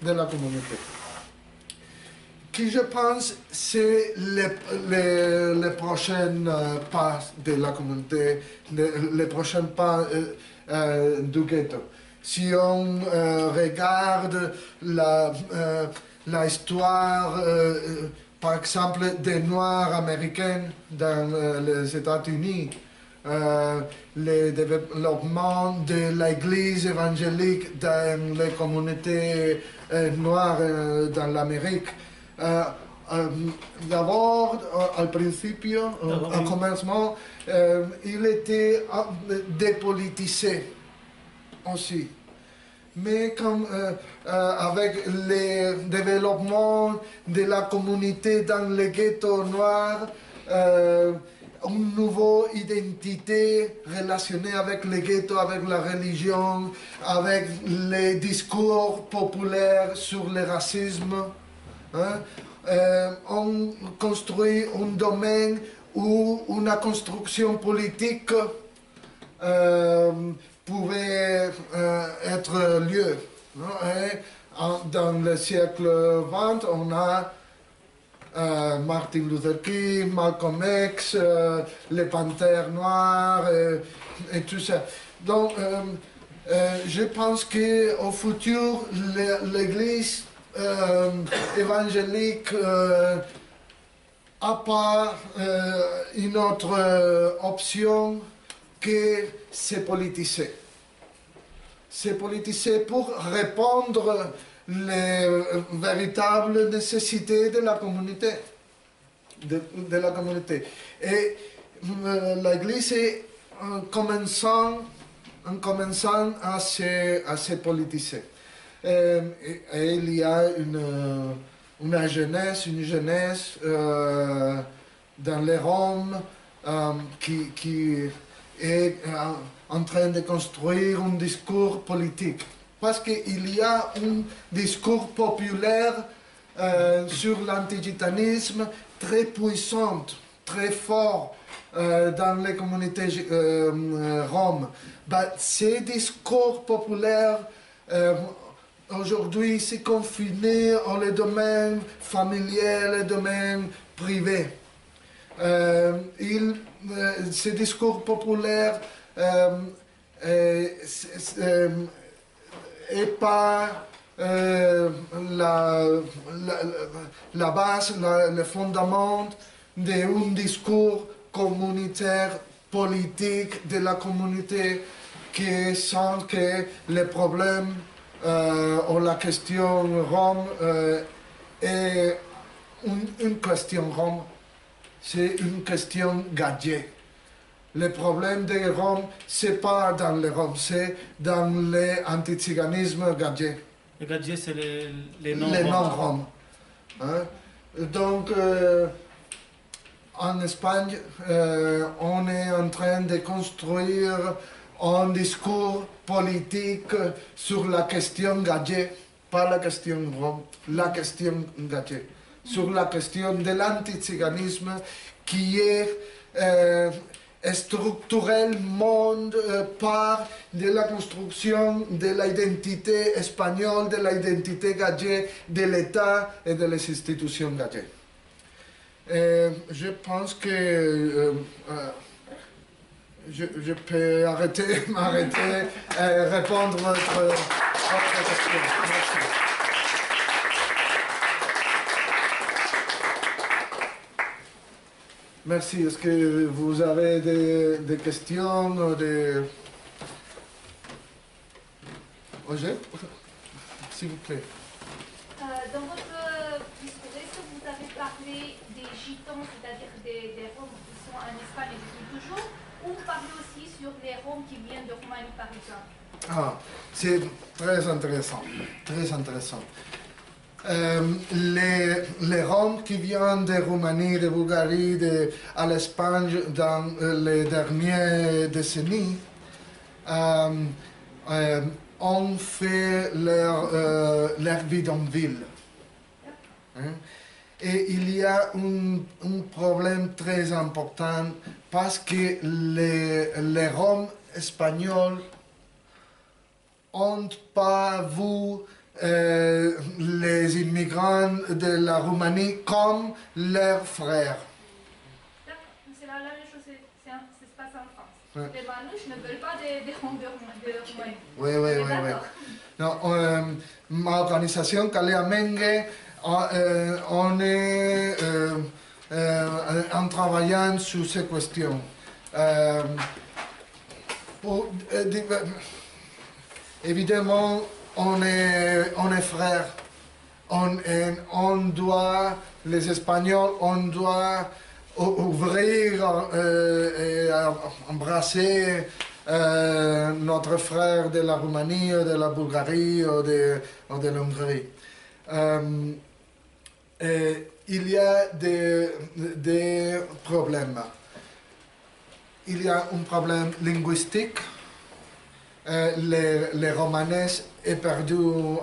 de la communauté. Qui, je pense, c'est les, les, euh, pas de la communauté, les, prochains pas euh, euh, du ghetto. Si on regarde la la histoire, par exemple, des Noirs américains dans les États-Unis, le développement de l'Église évangélique dans les communautés noires dans l'Amérique. D'abord, au principe, au commencement, il était dépolitisé aussi mais comme, euh, euh, avec le développement de la communauté dans les ghettos noirs, euh, une nouvelle identité relationnée avec les ghettos, avec la religion, avec les discours populaires sur le racisme. Hein. on construit un domaine où une construction politique pouvait euh, être lieu. dans le siècle XX, on a euh, Martin Luther King, Malcolm X, euh, les Panthères Noires et, tout ça. Donc, je pense qu'au futur, l'Église évangélique n'a pas une autre option que c'est politisé. C'est politisé pour répondre les véritables nécessités de la communauté. De, la communauté. Et euh, l'Église est en commençant, en commençant à se, à se politiser. Euh, et, il y a une, une jeunesse, une jeunesse euh, dans les Roms qui, qui est euh, en train de construire un discours politique. Parce qu'il y a un discours populaire euh, sur l'antigitanisme très puissant, très fort euh, dans les communautés roms. Bah, ces discours populaires aujourd'hui sont confinés dans le domaine familial, le domaine privé. il euh, discours populaires euh, euh, et pas la, la, base, le fondament d'un discours communautaire, politique de la communauté qui sent que les problèmes ou la question Rome est une, une question Rome c'est une question gadget. Le problème des Roms, c'est pas dans les Roms, c'est dans l'antiziganisme gadget. Les gadgets, c'est les, les non-Roms. Hein? Donc, euh, en Espagne, euh, on est en train de construire un discours politique sur la question gadget, pas la question Rome, la question gadget sur la question de l'antiziganisme qui est euh, structurellement euh, part de la construction de l'identité espagnole, de l'identité gadget, de l'État et de les institutions gadget. Euh, je pense que je, peux arrêter, *laughs* m'arrêter et répondre à votre, question. Merci. Merci. Est-ce que vous avez des, des questions des... Roger S'il vous plaît. Euh, dans votre discours, est-ce que vous avez parlé des gitans, c'est-à-dire des, des Roms qui sont en Espagne et qui sont toujours ou vous parlez aussi sur les Roms qui viennent de Roumanie, par exemple Ah, c'est très intéressant, très intéressant. Euh, les, les Roms qui viennent de Roumanie, de Bulgarie, de, à l'Espagne dans euh, les dernières décennies euh, euh, ont fait leur, leur bidonville. Hein? Et il y a un, un problème très important parce que les, les Roms espagnols n'ont pas vu euh, les immigrants de la Roumanie comme leurs frères. C'est la, la même chose, c'est, c'est un- ça se passe en France. Ouais. Les Manouches ne veulent pas des, de, de Roumanie. Oui, oui, oui, oui. Non, euh, ma organisation, Kalea Menge, on, euh, on est euh, en travaillant sur ces questions. Euh, euh, euh, évidemment, on est, on est frères. On, on doit, les Espagnols, on doit ou- ouvrir et embrasser notre frère de la Roumanie, ou de la Bulgarie ou de, l'Hongrie. Il y a des, des problèmes. Il y a un problème linguistique. Euh, les, les romanais est perdu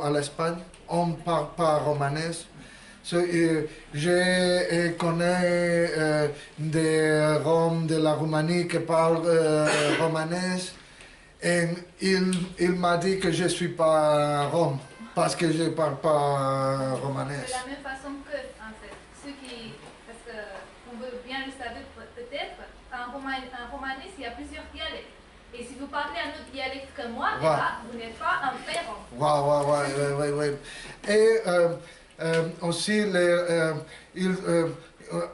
à l'Espagne. On ne parle pas romanais. So, euh, je euh, connais euh, des Roms de la Roumanie qui parlent euh, romanais et il, il m'a dit que je ne suis pas Rome parce que je ne parle pas romanais. De la même façon que, en fait, ceux qui. Parce que, on veut bien le savoir peut- peut-être, romanais, il y a plusieurs dialectes. Et si vous parlez un autre dialecte que moi, eh Ouais. ben, vous n'êtes pas un rome. Waouh, ouais, ouais, ouais. Et euh, euh, aussi, les, euh, il,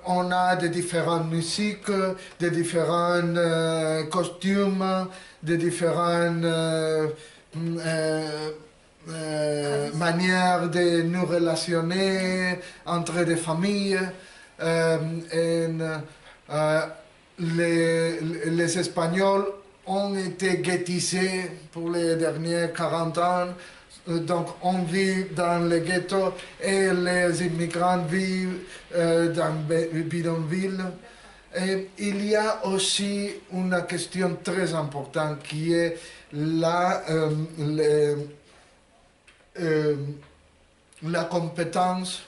on a des différentes musiques, des différents costumes, des différentes manières de nous relationner entre des familles. Et, les, les Espagnols ont été guettisés pour les derniers 40 ans. Euh, Donc on vit dans les ghettos et les immigrants vivent euh, dans bi- bidonville. Et il y a aussi une question très importante qui est la, euh, la compétence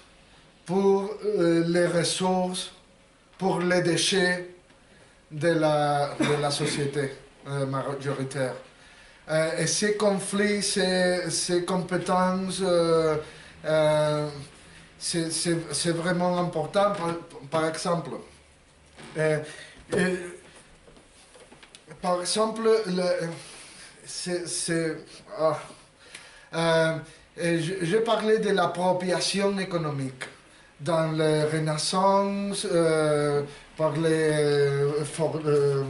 pour les ressources, pour les déchets de la, de la société euh, majoritaire. Euh, et ces conflits, ces, ces compétences, euh, c'est vraiment important. Par, par exemple, par exemple, le- c'est... ah, je, parlais de l'appropriation économique dans la Renaissance, par les euh, for- euh,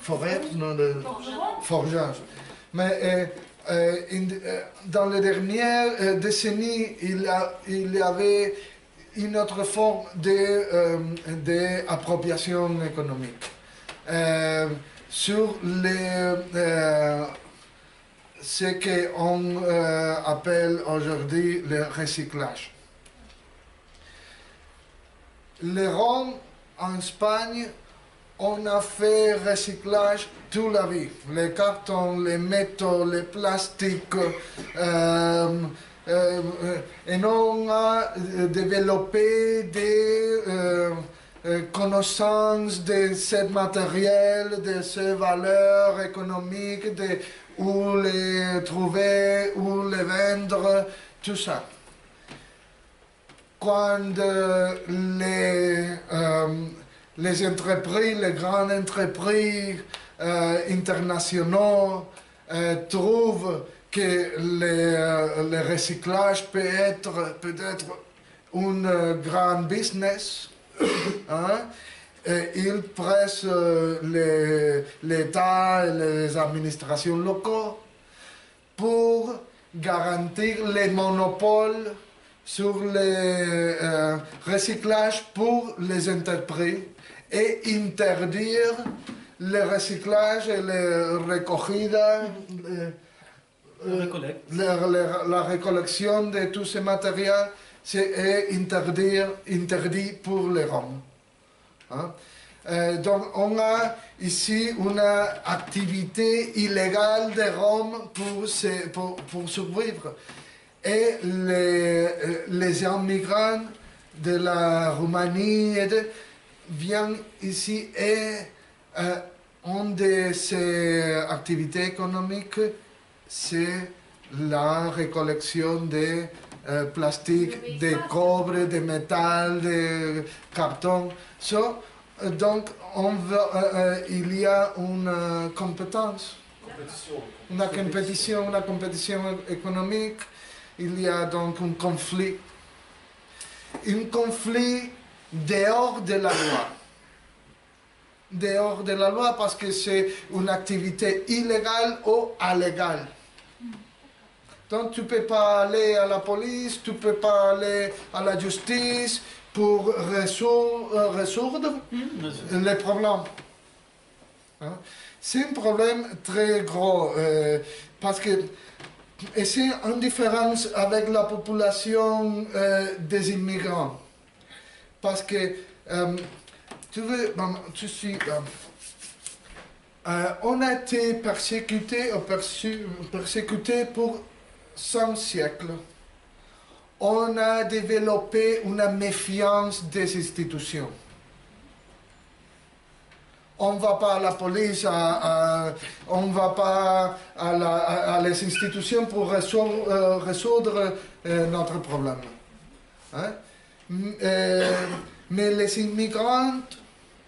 forêts, non, le- Forgeron forgeage. Mais euh, in- dans les dernières décennies, il, y avait une autre forme d'appropriation économique sur les, ce qu'on euh, appelle aujourd'hui le recyclage. Les Roms en Espagne on a fait recyclage toute la vie. Les cartons, les métaux, les plastiques. euh, euh, et on a euh, développé des euh, euh, connaissances de ce matériel, de ces valeurs économiques, de où les trouver, où les vendre, tout ça quand euh, les, euh, les entreprises, les grandes entreprises euh, internationaux euh, trouvent que le, recyclage peut être peut-être un grand business, *coughs* hein, Et il presse euh, l'État et les administrations locales pour garantir les monopoles sur le euh, recyclage pour les interprètes et interdire le recyclage et la recollida, la, récollection de tous ces matériaux, c'est interdit, interdit pour les Roms. Hein. Euh, donc on a ici une activité illégale des Roms pour, pour, pour survivre. Et les, euh, les immigrants de la Roumanie viennent ici et euh, une de ces activités économiques, c'est la récollection de euh, plastique, de cobre, de métal, de carton. So, donc, on il y a une compétence, une compétition, une compétition économique il y a donc un conflit. Un conflit dehors de la loi. Dehors de la loi parce que c'est une activité illégale ou illégale. Donc tu ne peux pas aller à la police, tu ne peux pas aller à la justice pour résoudre, mm, les problèmes. Hein? C'est un problème très gros euh, parce que et c'est en différence avec la population euh, des immigrants. Parce que, euh, tu veux, tu suis, euh, on a été persécuté, persécuté pour 100 siècles. On a développé une méfiance des institutions on va pas à la police, on va pas à, les institutions pour résoudre, euh, euh, notre problème. Hein? Euh, mais les immigrants,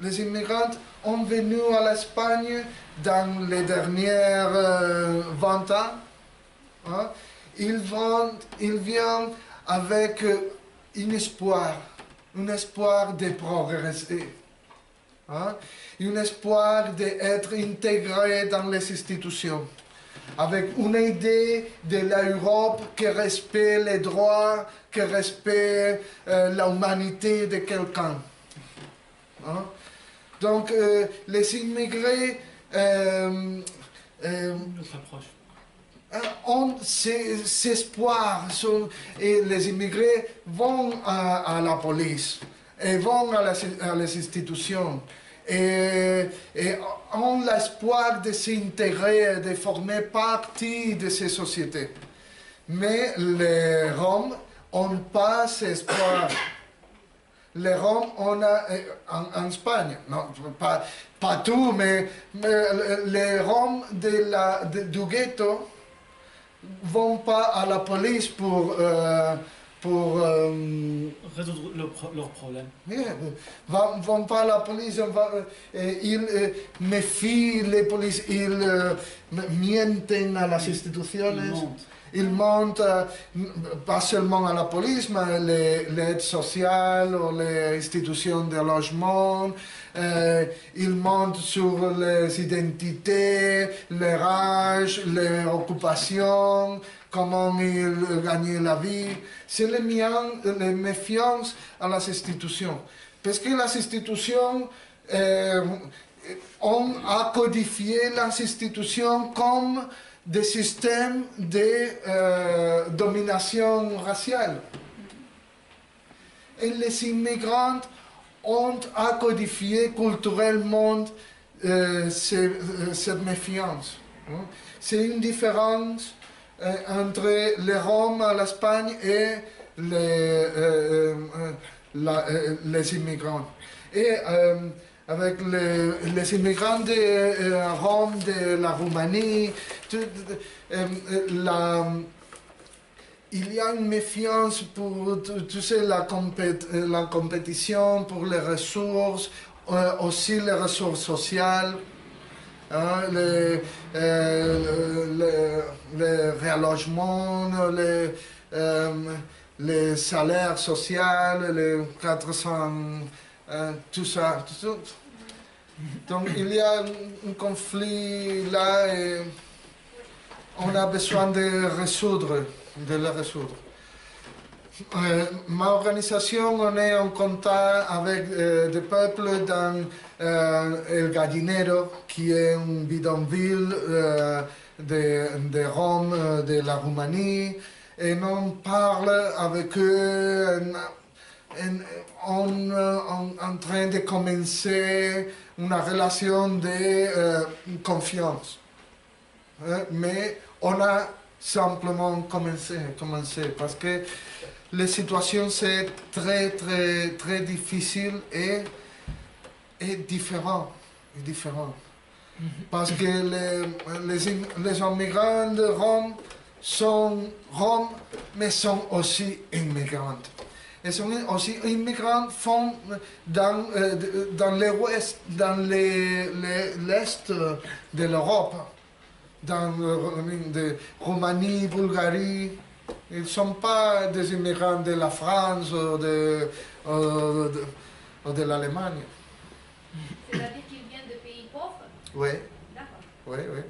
les immigrants ont venu à l'Espagne dans les dernières 20 ans. Hein? Ils viennent avec un espoir, un espoir de progresser. Hein? Un espoir d'être intégré dans les institutions, avec une idée de l'Europe qui respecte les droits, qui respecte euh, l'humanité de quelqu'un. Hein? Donc, euh, les immigrés euh, ont ces, espoirs et les immigrés vont à la police et vont à, les institutions et, ont l'espoir de s'intégrer, de former partie de ces sociétés. Mais les Roms n'ont pas cet espoir. Les Roms, on a, en, Espagne, non, pas, pas tout, mais, les Roms de la, du ghetto vont pas à la police pour... Euh, pour euh, résoudre leurs problèmes. ne vont pas à la police, va, euh, ils euh, méfient les polices, ils mienten à las institutions. Ils montent pas seulement à la police, mais l'aide sociale ou les institutions de logement. ils montent sur les identités, les rages, les occupations, comment ils gagnaient la vie. C'est le, le méfiance à las institutions. Parce que les institutions euh, ont codifié les institutions comme des systèmes de euh, domination raciale. Et les immigrants ont codifié culturellement euh, cette méfiance. Hein. C'est une différence entre les Roms l'Espagne et les, euh, euh, immigrants. Et avec les, immigrants de Rome, de la Roumanie, il y a une méfiance pour, tu sais, la, la compétition pour les ressources, aussi les ressources sociales. Hein, les, euh, les, les, euh, les salaires sociaux, les 400 euh, tout ça, tout. Donc il y a un conflit là et on a besoin de résoudre, de le résoudre. Ma organisation, on est en contact avec euh, des peuples dans euh, El Gallinero, qui est un bidonville euh, de, de Rome, euh, de la Roumanie, et on parle avec eux en, en- en, en- train de commencer une relation de confiance. Mais on a simplement commencé, commencé parce que la situation c'est très très très difficile et, et différent, et différent. Parce que les, les, les immigrants de Rome sont Rome, mais sont aussi immigrants. Et sont aussi immigrants font dans, euh, dans l'ouest, dans les- les- l'est de l'Europe, dans euh, de Roumanie, Bulgarie. Ils ne sont pas des immigrants de la France ou de, euh, de, de l'Allemagne. C'est-à-dire qu'ils viennent de pays pauvres? Oui, D'accord. oui, oui.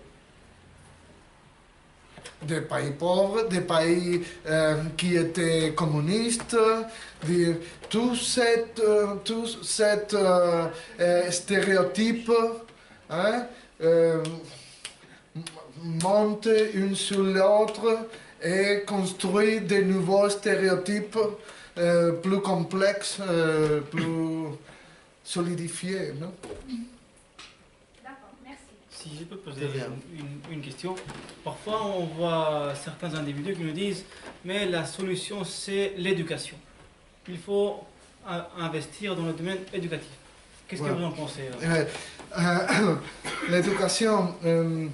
Des pays pauvres, des pays euh, qui étaient communistes, de, tout cette, euh, tout cette euh, stéréotype hein, monte une sur l'autre et construit de nouveaux stéréotypes euh, plus complexes, euh, plus solidifiés. Non? D'accord, merci. Si je peux poser une, une- une question. Parfois, on voit certains individus qui nous disent Mais la solution, c'est l'éducation. Il faut euh, investir dans le domaine éducatif. Qu'est-ce Ouais. que vous en pensez euh? Euh, euh, *coughs* L'éducation. euh,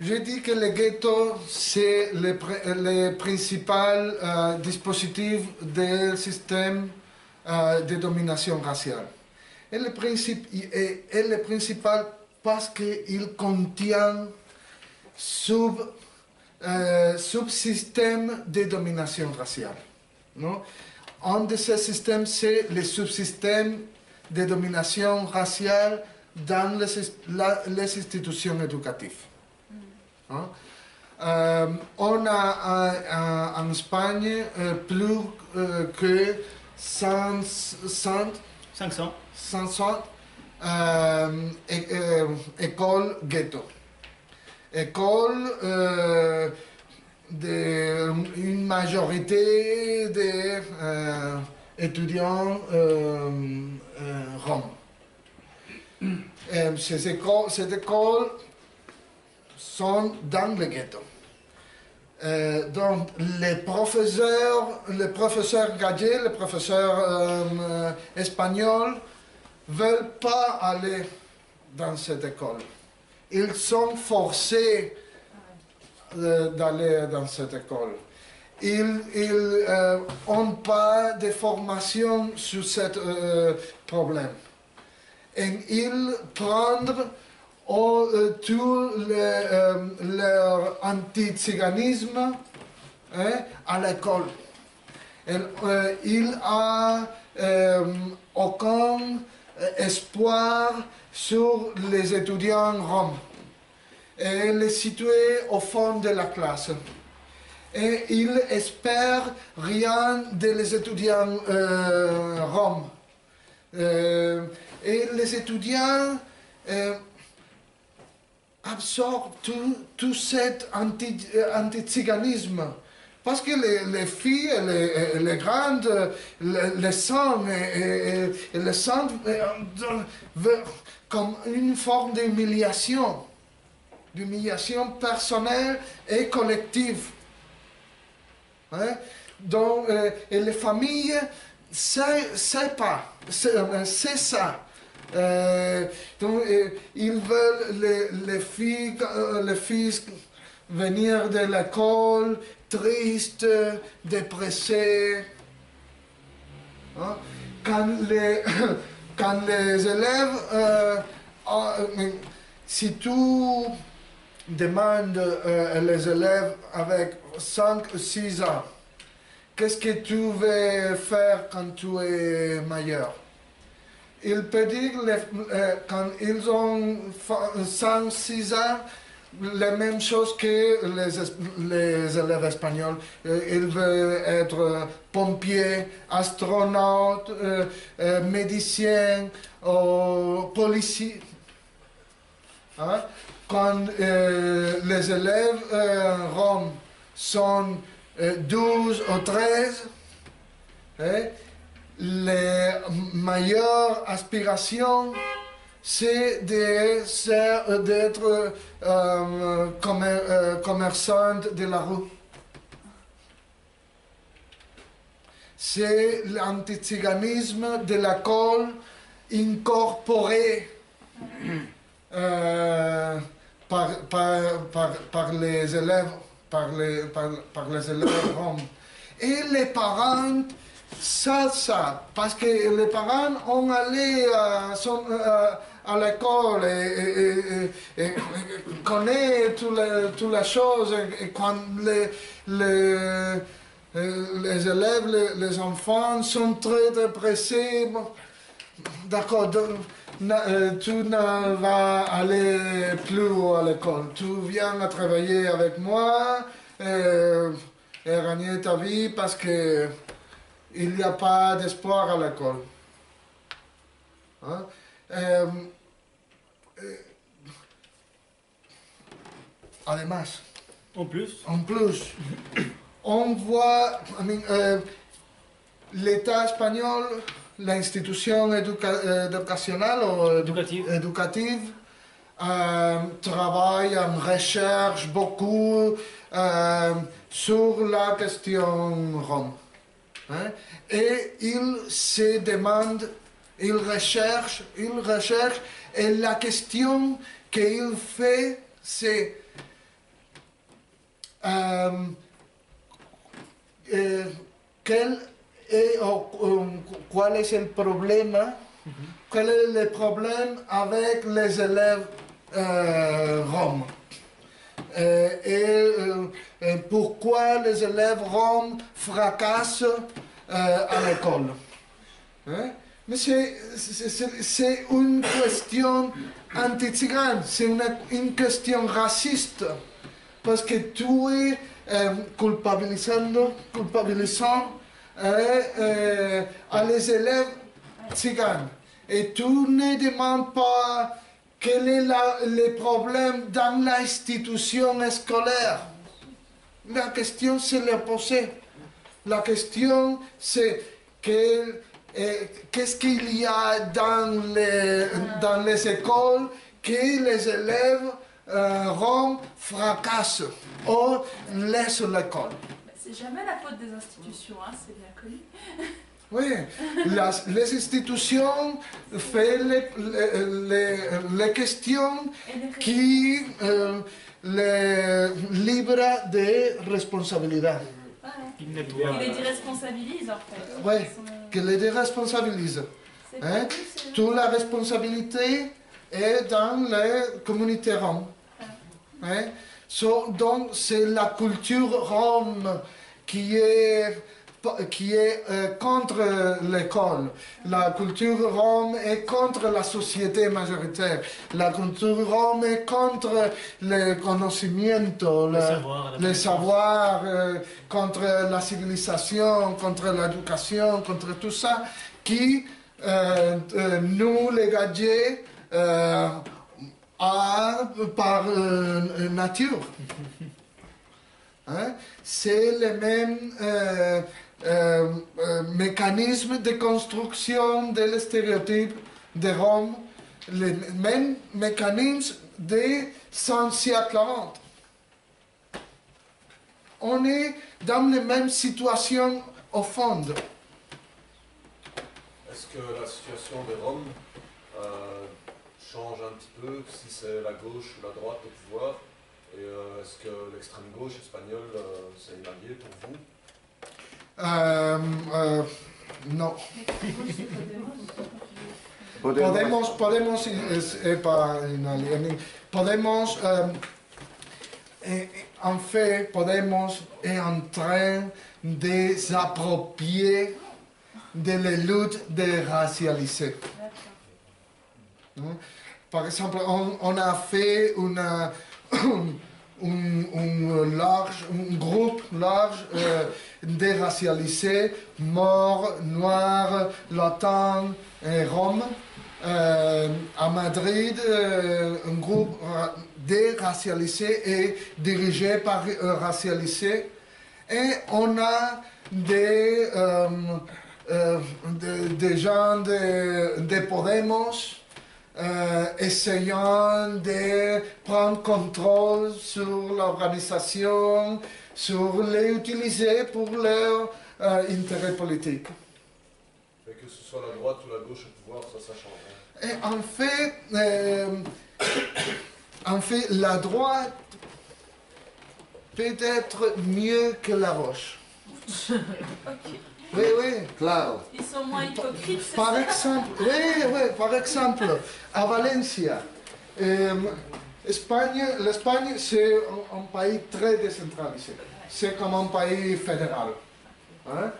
je dis que le ghetto, c'est le, pr- le principal euh, dispositif du système euh, de domination raciale. Et le, le principal parce qu'il contient sub, euh, subsystème de domination raciale. Un de ces systèmes, c'est le subsystème de domination raciale dans les, les institutions éducatives. Hein? Euh, on a euh, euh, en Espagne plus que 100, 100 500. 500 euh, é- euh, écoles ghetto. Écoles de une majorité d'étudiants euh, euh, roms. Ces, écoles, ces écoles sont dans le ghetto. Euh, donc, les professeurs, les professeurs gadgets, les professeurs euh, euh, espagnols, veulent pas aller dans cette école. Ils sont forcés euh, d'aller dans cette école. Ils n'ont pas de formation sur ce euh, problème. Et ils prennent euh, tout le, euh, leur anti-tsiganisme hein, à l'école. Euh, il a euh, aucun espoir sur les étudiants roms. Et les situer au fond de la classe. Et il espère rien des étudiants euh, roms. Euh, et les étudiants absorbent tout, tout cet euh, anti-tsiganisme. Parce que les, les filles, les, les grandes, les, les sentent, et, et- et euh, comme une forme d'humiliation, d'humiliation personnelle et collective. Hein? Donc, euh, et les familles, c'est pas, c'est ça. Euh, donc, euh, ils veulent les, les filles, euh, fils venir de l'école tristes, dépressés. Hein? Quand, les, *coughs* élèves, ah, si tu demandes les élèves avec 5 ou 6 ans, qu'est-ce que tu veux faire quand tu es majeur il peut dire euh, quand ils ont 5-6 ans la même chose que les, es- les élèves espagnols. Euh, ils veulent être pompiers, astronautes, euh, euh, médecins, ou policiers. Hein? Quand euh, les élèves euh, Rome sont euh, 12 ou 13, hein, les meilleures aspirations, c'est d'être euh, commer- euh, commerçante de la rue. C'est l'antiziganisme de l'école incorporé euh, par, par, les élèves, par les, par les élèves roms. Et les parents savent ça, parce que les parents ont allé euh, sont, euh, à l'école et, connaissent toutes les, choses. Et, quand les, les, euh, les élèves, les, enfants sont très, très pressés, bon, D'accord, euh, tu ne vas aller plus à l'école. Tu viens à travailler avec moi euh, et gagner ta vie parce que il n'y a pas d'espoir à l'école. Hein? Euh, euh, además, En plus, en plus, on voit I mean, euh, l'État espagnol, l'institution éduca- éducationnelle ou édu- éducative. éducative travaille en recherche beaucoup sur la question rome. Hein. Et il se demande, il recherche, il recherche, et la question qu'il fait, c'est euh, euh, quel est, ou- ou- quel est le problème quel est le problème avec les élèves euh, roms? Euh, euh, et pourquoi les élèves roms fracassent euh, à l'école. Hein? Mais c'est- une question anti-tzigane, c'est une, question raciste, parce que tu es euh, culpabilisando, culpabilisant euh, euh, à les élèves tziganes. Et tu ne demandes pas quel est la- le problème dans l'institution scolaire. La question, c'est l'opposé. La question, c'est euh, qu'est-ce qu'il y a dans les, dans les écoles que les élèves euh, roms fracassent ou laissent l'école. C'est jamais la faute des institutions, hein, c'est bien connu. *laughs* Oui, las- les institutions font les, les- les- questions qui euh, les livrent de responsabilité. Il les déresponsabilise en fait. Sont- Que les déresponsabilisent. C'est Hein? c'est- Toute la responsabilité est dans les communautés roms. Hein? So, donc, c'est la culture rome qui est, qui est euh, contre l'école. La culture rome est contre la société majoritaire. La culture rome est contre le conocimiento, Le le- savoir, le euh, contre la civilisation, contre l'éducation, contre tout ça, qui euh, nous, les gadgets, a par nature. *laughs* Hein? C'est le même euh, euh, euh, mécanisme de construction de stéréotype de Rome, le même mécanisme de 100 siècles. On est dans la même situation au fond. Est-ce que la situation des Roms euh, change un petit peu si c'est la gauche ou la droite au pouvoir? Et euh, est-ce que l'extrême gauche espagnole, euh, c'est une alliée pour vous? Euh, euh, no. Podemos, podemos es. Podemos, eh, en fait, Podemos est en train de s'approprier de la lutte. D'accord. hein. Par exemple, on, on a fait une, *clears throat* un, un large, un groupe large euh, déracialisé, morts, noirs, latins et. Euh, à Madrid, euh, un groupe ra- déracialisé et dirigé par racialisé. Et on a des, euh, euh, gens de Podemos euh, essayant de prendre contrôle sur l'organisation, sur les utiliser pour leur euh, intérêt politique. Mais que ce soit la droite ou la gauche au pouvoir, ça, ça change. hein. Et en fait, euh, en fait, la droite peut être mieux que la roche. *laughs* Oui, oui, claro. Ils sont moins hypocrites, Par exemple, oui, oui, par exemple, à Valencia, euh, Espagne, l'Espagne, c'est un, un pays très décentralisé. C'est comme un pays fédéral. hein?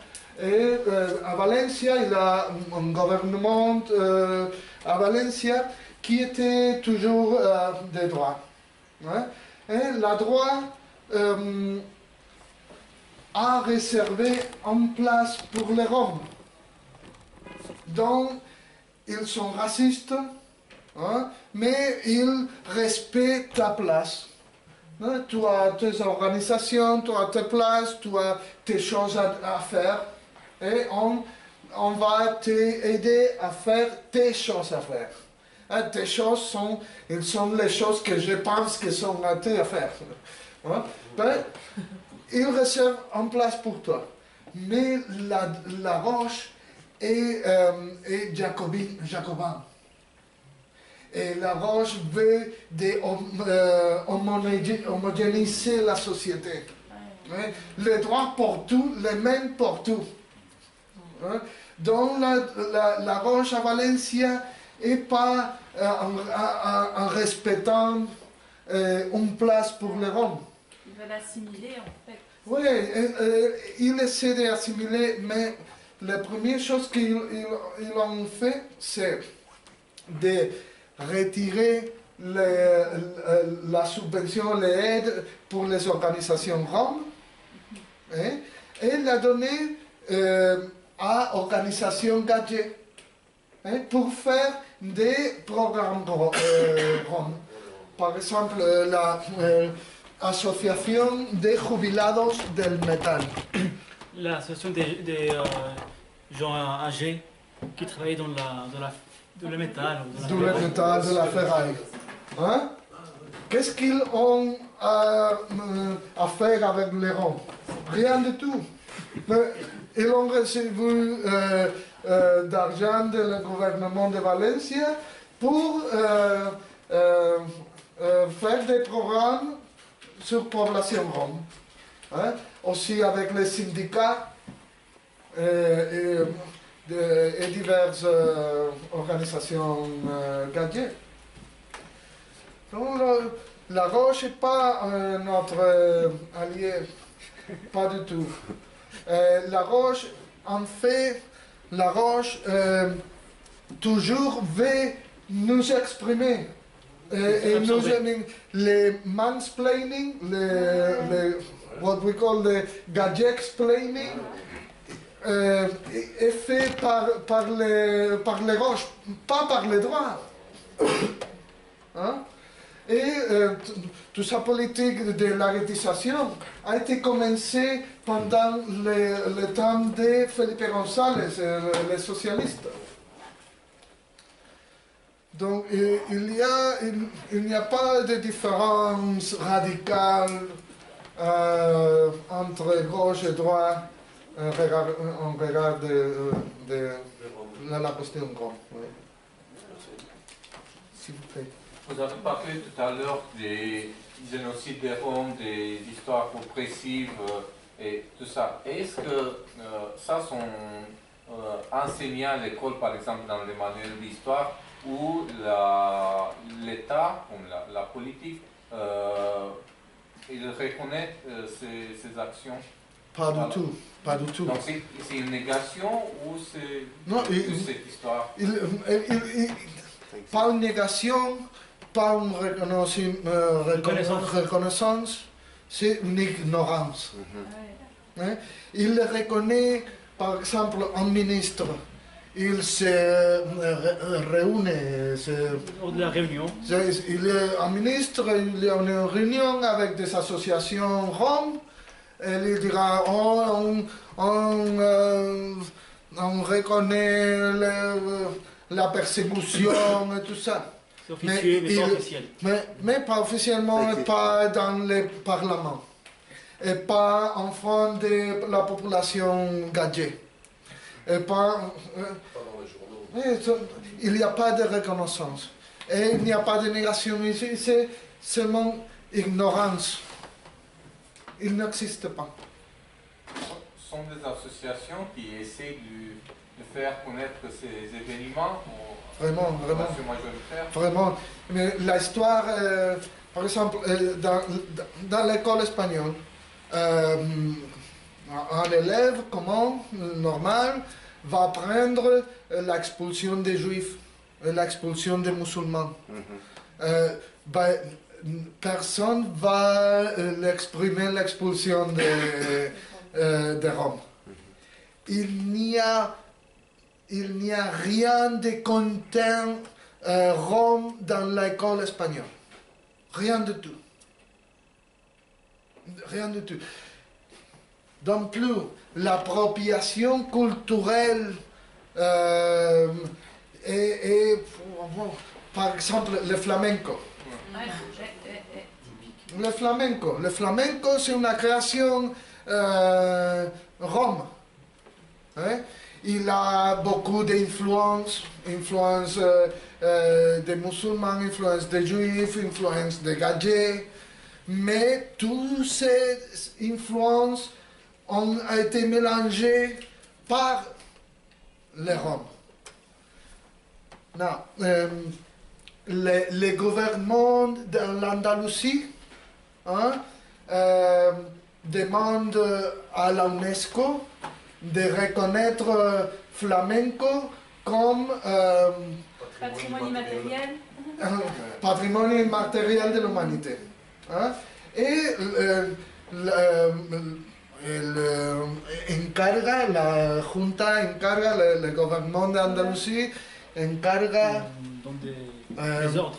Et euh, à Valencia, il y a un, gouvernement euh, à Valencia qui était toujours euh, de droit. hein? Et la droite a réservé une place pour les Roms. Donc, ils sont racistes, hein, mais ils respectent ta place. Hein, tu as tes organisations, tu as tes places, tu as tes choses à, faire, et on, on va t'aider à faire tes choses à faire. Hein, tes choses sont, ils sont les choses que je pense que sont à à faire. Hein, ben, ils réservent une place pour toi. Mais la, la roche est, euh, est jacobin, jacobin. Et la roche veut de, euh, homogé- homogénéiser la société. Les droits pour tous, les mêmes pour tous. Donc la, la, la roche à Valencia et pas euh, en, en- en respectant une place pour les Roms. Ils veulent assimiler en fait. Oui, euh, euh, ils essaient d'assimiler, mais la première chose qu'ils ils- ils ont fait, c'est de retirer la subvention, les aides pour les organisations roms, hein, et la donner euh, à organisations gadgets hein, pour faire des programmes ro- roms. Par exemple, la Association de Jubilados del Metal. L'association des, des euh, gens âgés qui travaillent dans, la, dans, la, dans le métal. dans la le métal de la ferraille. Hein? Qu'est-ce qu'ils ont à, euh, à faire avec les ronds? Rien du tout. Mais ils ont reçu euh, euh, d'argent du gouvernement de Valencia pour euh, euh, faire des programmes sur population rom. Hein? Aussi avec les syndicats euh, et, de- et diverses euh, organisations euh. Donc, la roche n'est pas euh, notre euh, allié, pas du tout. Euh, la roche, en fait, la roche euh, toujours veut nous exprimer. Et, et nous, Absorber. les mansplaining, les, les- what we call the gadget explaining, euh, est est fait par, par, les, par les roches, pas par les droits. Hein? Et euh, toute sa politique de l'arrêtisation a été commencée pendant le, le temps de Felipe González, euh, les socialistes. Donc il, il y a, il, il n'y a pas de différence radicale euh, entre gauche et droite en regard, en regard de, de la, la question grande. oui. S'il vous plaît. Vous avez parlé tout à l'heure des génocides des Roms, des histoires oppressives euh, et tout ça. Est-ce que euh, ça sont euh, enseignés à l'école, par exemple, dans les manuels d'histoire, où l'État, comme la, la politique, euh, il reconnaît euh, ces, ces actions Pas Voilà. du tout, pas du tout. Donc c'est une négation ou c'est Non, il- toute cette histoire? Il, il- il- il- pas une négation, pas une reconnaissance, euh, reconna- Reconnaissance. reconnaissance, c'est une ignorance. Hein? Il reconnaît, par exemple, un ministre. Il se euh, ré- réunit, se- de la réunion, il est un ministre, il est en une réunion avec des associations roms, et il dira oh, on, on, euh, on reconnaît le- la persécution et tout ça. c'est mais, pas il- officiel. Mais, mais pas officiellement, et pas dans le Parlement. Et pas en front de la population gagée. Et pas. euh, Pas dans les journaux. oui, ça- il n'y a pas de reconnaissance. Et il n'y a pas de négation ici, c'est seulement ignorance. Il n'existe pas. Ce sont des associations qui essaient de, de faire connaître ces événements aux Vraiment, vraiment. Vraiment. Mais l'histoire, euh, par exemple, euh, dans, dans l'école espagnole, euh, un élève commun, normal, va apprendre euh, l'expulsion des juifs, euh, l'expulsion des musulmans. Euh, ben, personne va euh, l'exprimer l'expulsion de, *laughs* euh, de Rome. Il n'y a, il n'y a rien de content euh, Rome dans l'école espagnole. Rien du tout. Rien du tout. Non plus, l'appropriation culturelle euh, et, par exemple le flamenco. Le flamenco. Le flamenco, c'est une création euh, Rome. Hein? Il a beaucoup d'influences, influence euh, euh, des musulmans, influence des juifs, influence des gadgets. Mais toutes ces influences ont été mélangées par les Roms. Non, euh, les, les gouvernements de l'Andalousie hein, euh, demandent à l'UNESCO de reconnaître euh, flamenco comme euh, Patrimoine immatériel. *laughs* patrimoine immatériel de l'humanité. hein. Et euh, le- el, euh, encarga, la Junta encarga, le, le gouvernement d'Andalousie encarga Dans des, Euh, des ordres.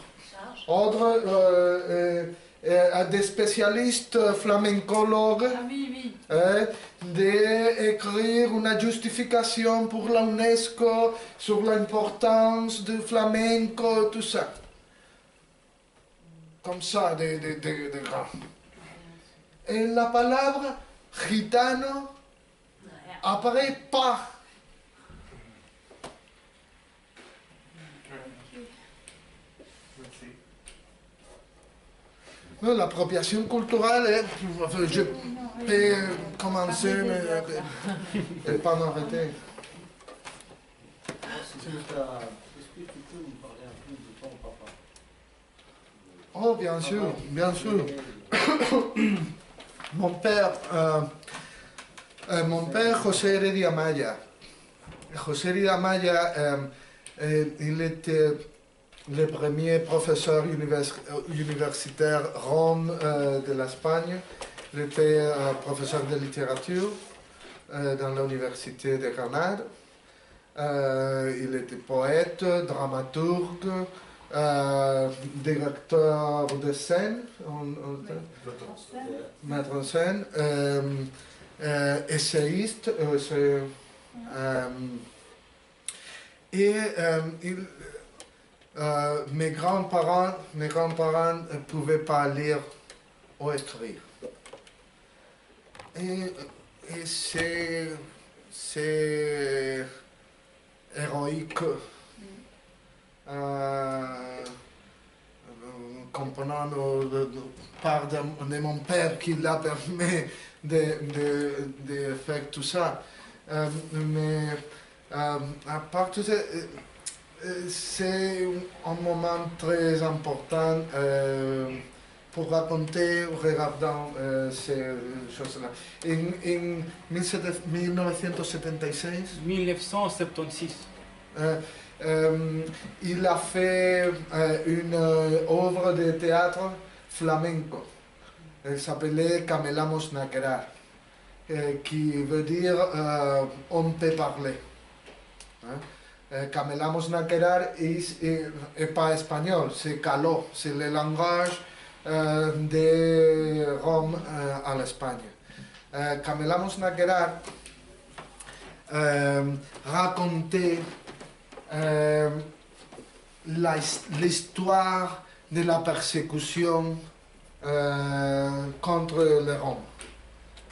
ordre euh, euh, euh, à des spécialistes flamencologues Ah oui, oui. euh, d'écrire une justification pour la UNESCO sur l'importance du flamenco, tout ça. Comme ça, de, de, de, de grand. Et la palabra gitano apparaît pas. Non, L'appropriation culturelle, est- enfin, je peux commencer, mais euh, et pas m'arrêter. Est-ce que tu peux nous parler un peu de ton papa Oh, bien sûr, bien sûr. *coughs* *coughs* Mon père, euh, euh, mon père José Heredia Maya. José Heredia Maya, euh, il était le premier professeur euh, universitaire Rome de l'Espagne. Il était professeur de littérature dans l'université de Grenade. Euh, il était poète, dramaturge, euh, directeur de scène, on- on- mettre en scène, euh, euh, essayiste, euh, euh, et euh, il- euh, mes grands-parents, mes grands-parents ne pouvaient pas lire ou écrire. Et, et c'est, c'est héroïque. Euh, comprenant le part de, de mon père qui l'a *laughs* permis de, de, de faire tout ça. Euh, mais euh, à part tout ça, euh, euh, c'est un moment très important euh, pour raconter regardant euh, ces choses-là. En, en 17 1976, 1976. Euh, euh, il a fait euh, une euh, œuvre de théâtre flamenco. Elle s'appelait Camelamos Naquerar, euh, qui veut dire euh, on peut parler. Hein? Euh, Camelamos Naquerar n'est pas espagnol, c'est calo, c'est le langage euh, de Rome euh, à l'Espagne. Euh, Camelamos Naquerar euh, racontait euh, l'histoire de la persécution euh, contre les Roms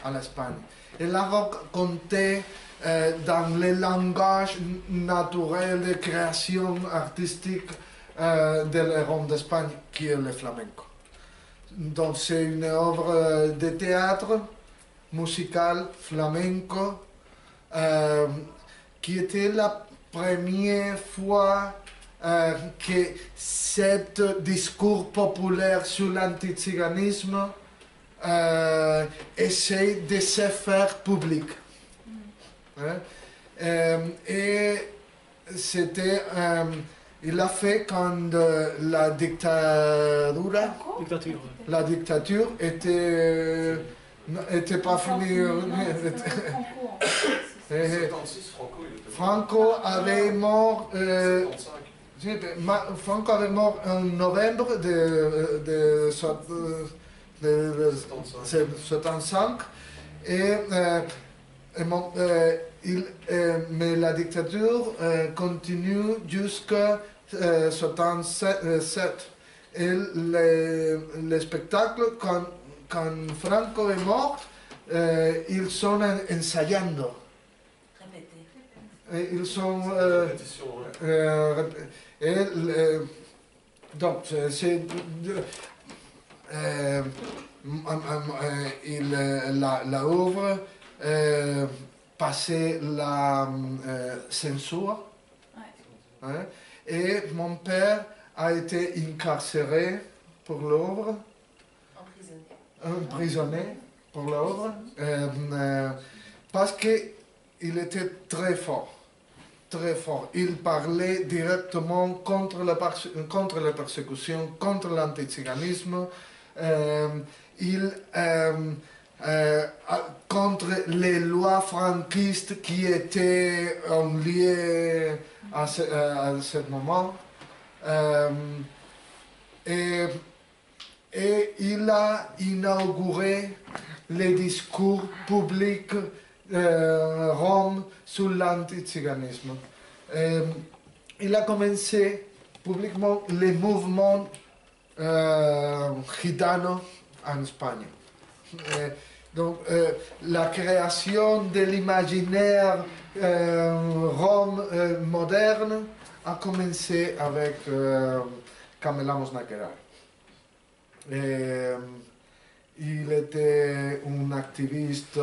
à l'Espagne. Elle a raconté euh, dans le langage naturel de création artistique euh, de Roms d'Espagne, qui est le flamenco. Donc c'est une œuvre euh, de théâtre musical flamenco euh, qui était la première fois euh, que ce discours populaire sur l'antiziganisme euh, essaie de se faire public. Hein? Euh, et c'était, euh, il a fait quand euh, la dictature, Dictature. la dictature était, était pas finie. *laughs* Eh, eh. 76, Franco, il était Franco avait mort, euh, 75. j'ai- ma- Franco avait mort en novembre de, de, so- de, de- 75. de 75 et, euh, et mon- euh, il, euh, mais la dictature euh, continue jusqu'à euh, 77 et le, le spectacle quand, quand Franco est mort euh, ils sont en- ensayando ils sont euh, euh, et donc, c'est. il, la, la œuvre euh, passait la euh, censure. hein, et mon père a été incarcéré pour l'œuvre, emprisonné pour l'œuvre, euh, euh, parce qu'il était très fort très fort. Il parlait directement contre la, contre la persécution, contre l'antiziganisme. Euh, euh, euh, contre les lois franquistes qui étaient en lien à ce, à ce moment. Et, et il a inauguré les discours publics euh, Rome sur l'antiziganisme. Il a commencé publiquement les mouvements euh, gitanos en Espagne. Euh, donc, euh, la création de l'imaginaire Rome euh, moderne a commencé avec Camelamos euh, il était un activiste,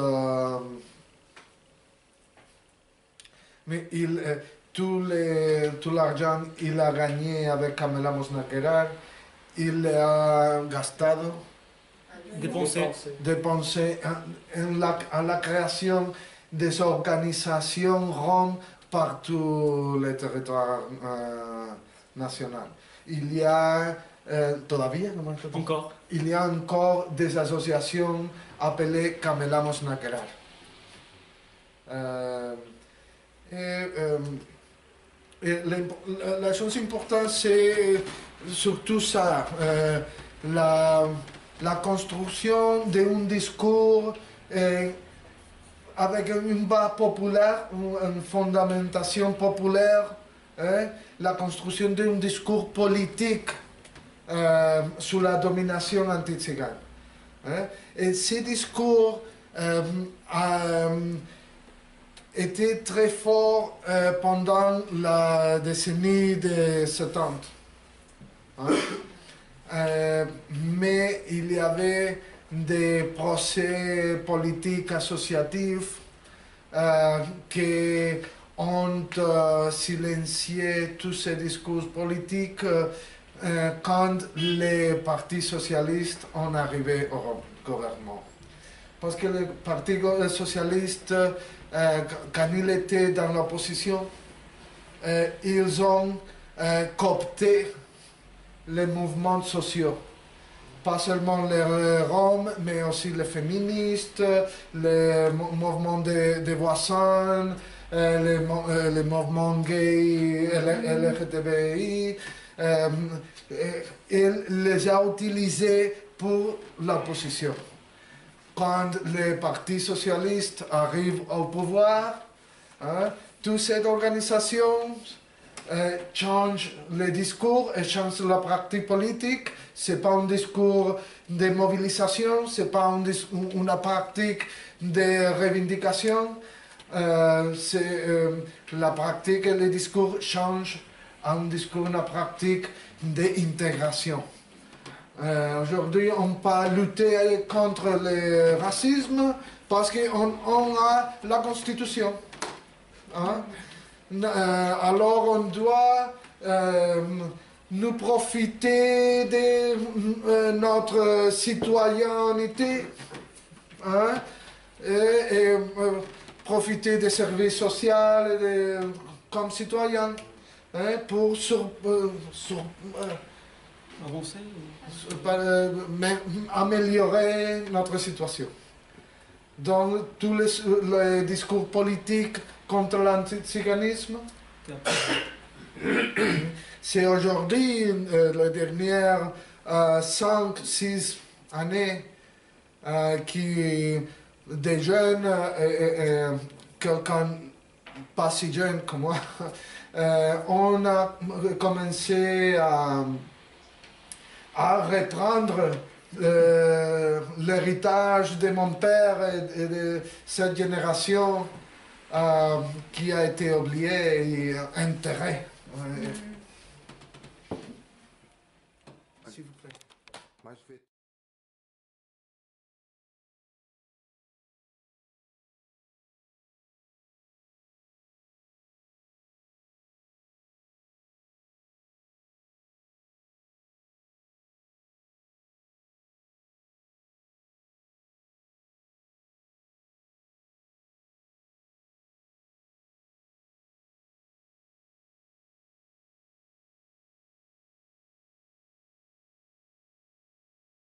mais il, euh, tout, les- tout l'argent qu'il a gagné avec Camelamos Naquerar, il l'a gastado Dépenser. dépensé en, en la, en la création des organisations roms par tout le territoire euh, national. Il y a, euh, todavía, no. Encore. il y a encore des associations appelées Camelamos Naquerar. Euh, et, euh, la, chose importante, c'est surtout ça, euh, la, la construction d'un discours euh, avec une base populaire, une fondamentation populaire, hein, la construction d'un discours politique sous la domination anti-tzigane. hein. Et ce discours été très fort euh, pendant la décennie de 70. hein. Euh, mais il y avait des procès politiques associatifs euh, qui ont silencié tous ces discours politiques quand les partis socialistes ont arrivé au gouvernement. Parce que le Parti socialiste, euh, quand il était dans l'opposition, euh, ils ont euh, coopté les mouvements sociaux. Pas seulement les Roms, mais aussi les féministes, les mou- mouvements des des voisins, euh, les, les mouvements gays, LGTBI. il les a utilisés pour l'opposition. Quand les partis socialistes arrivent au pouvoir, hein, toute cette organisation euh, change le discours et change la pratique politique. C'est pas un discours de mobilisation, c'est pas un dis- une pratique de revendication. Euh, euh, la pratique et le discours changent un discours, une pratique d'intégration. Euh, Aujourd'hui, on peut lutter contre le racisme parce qu'on on a la Constitution. Hein? Euh, alors, on doit euh, nous profiter de notre citoyenneté hein? et, profiter des services sociaux comme citoyens hein, pour sur, sur- Avancer améliorer notre situation. Dans tous les, discours politiques contre l'antiziganisme, *coughs* c'est aujourd'hui, euh, les dernières 5-6 années, euh, qui des jeunes, euh, euh, euh, quelqu'un pas si jeune comme moi, *laughs* euh, on a commencé à à reprendre euh, l'héritage de mon père et, de cette génération euh, qui a été oubliée et enterrée. Ouais.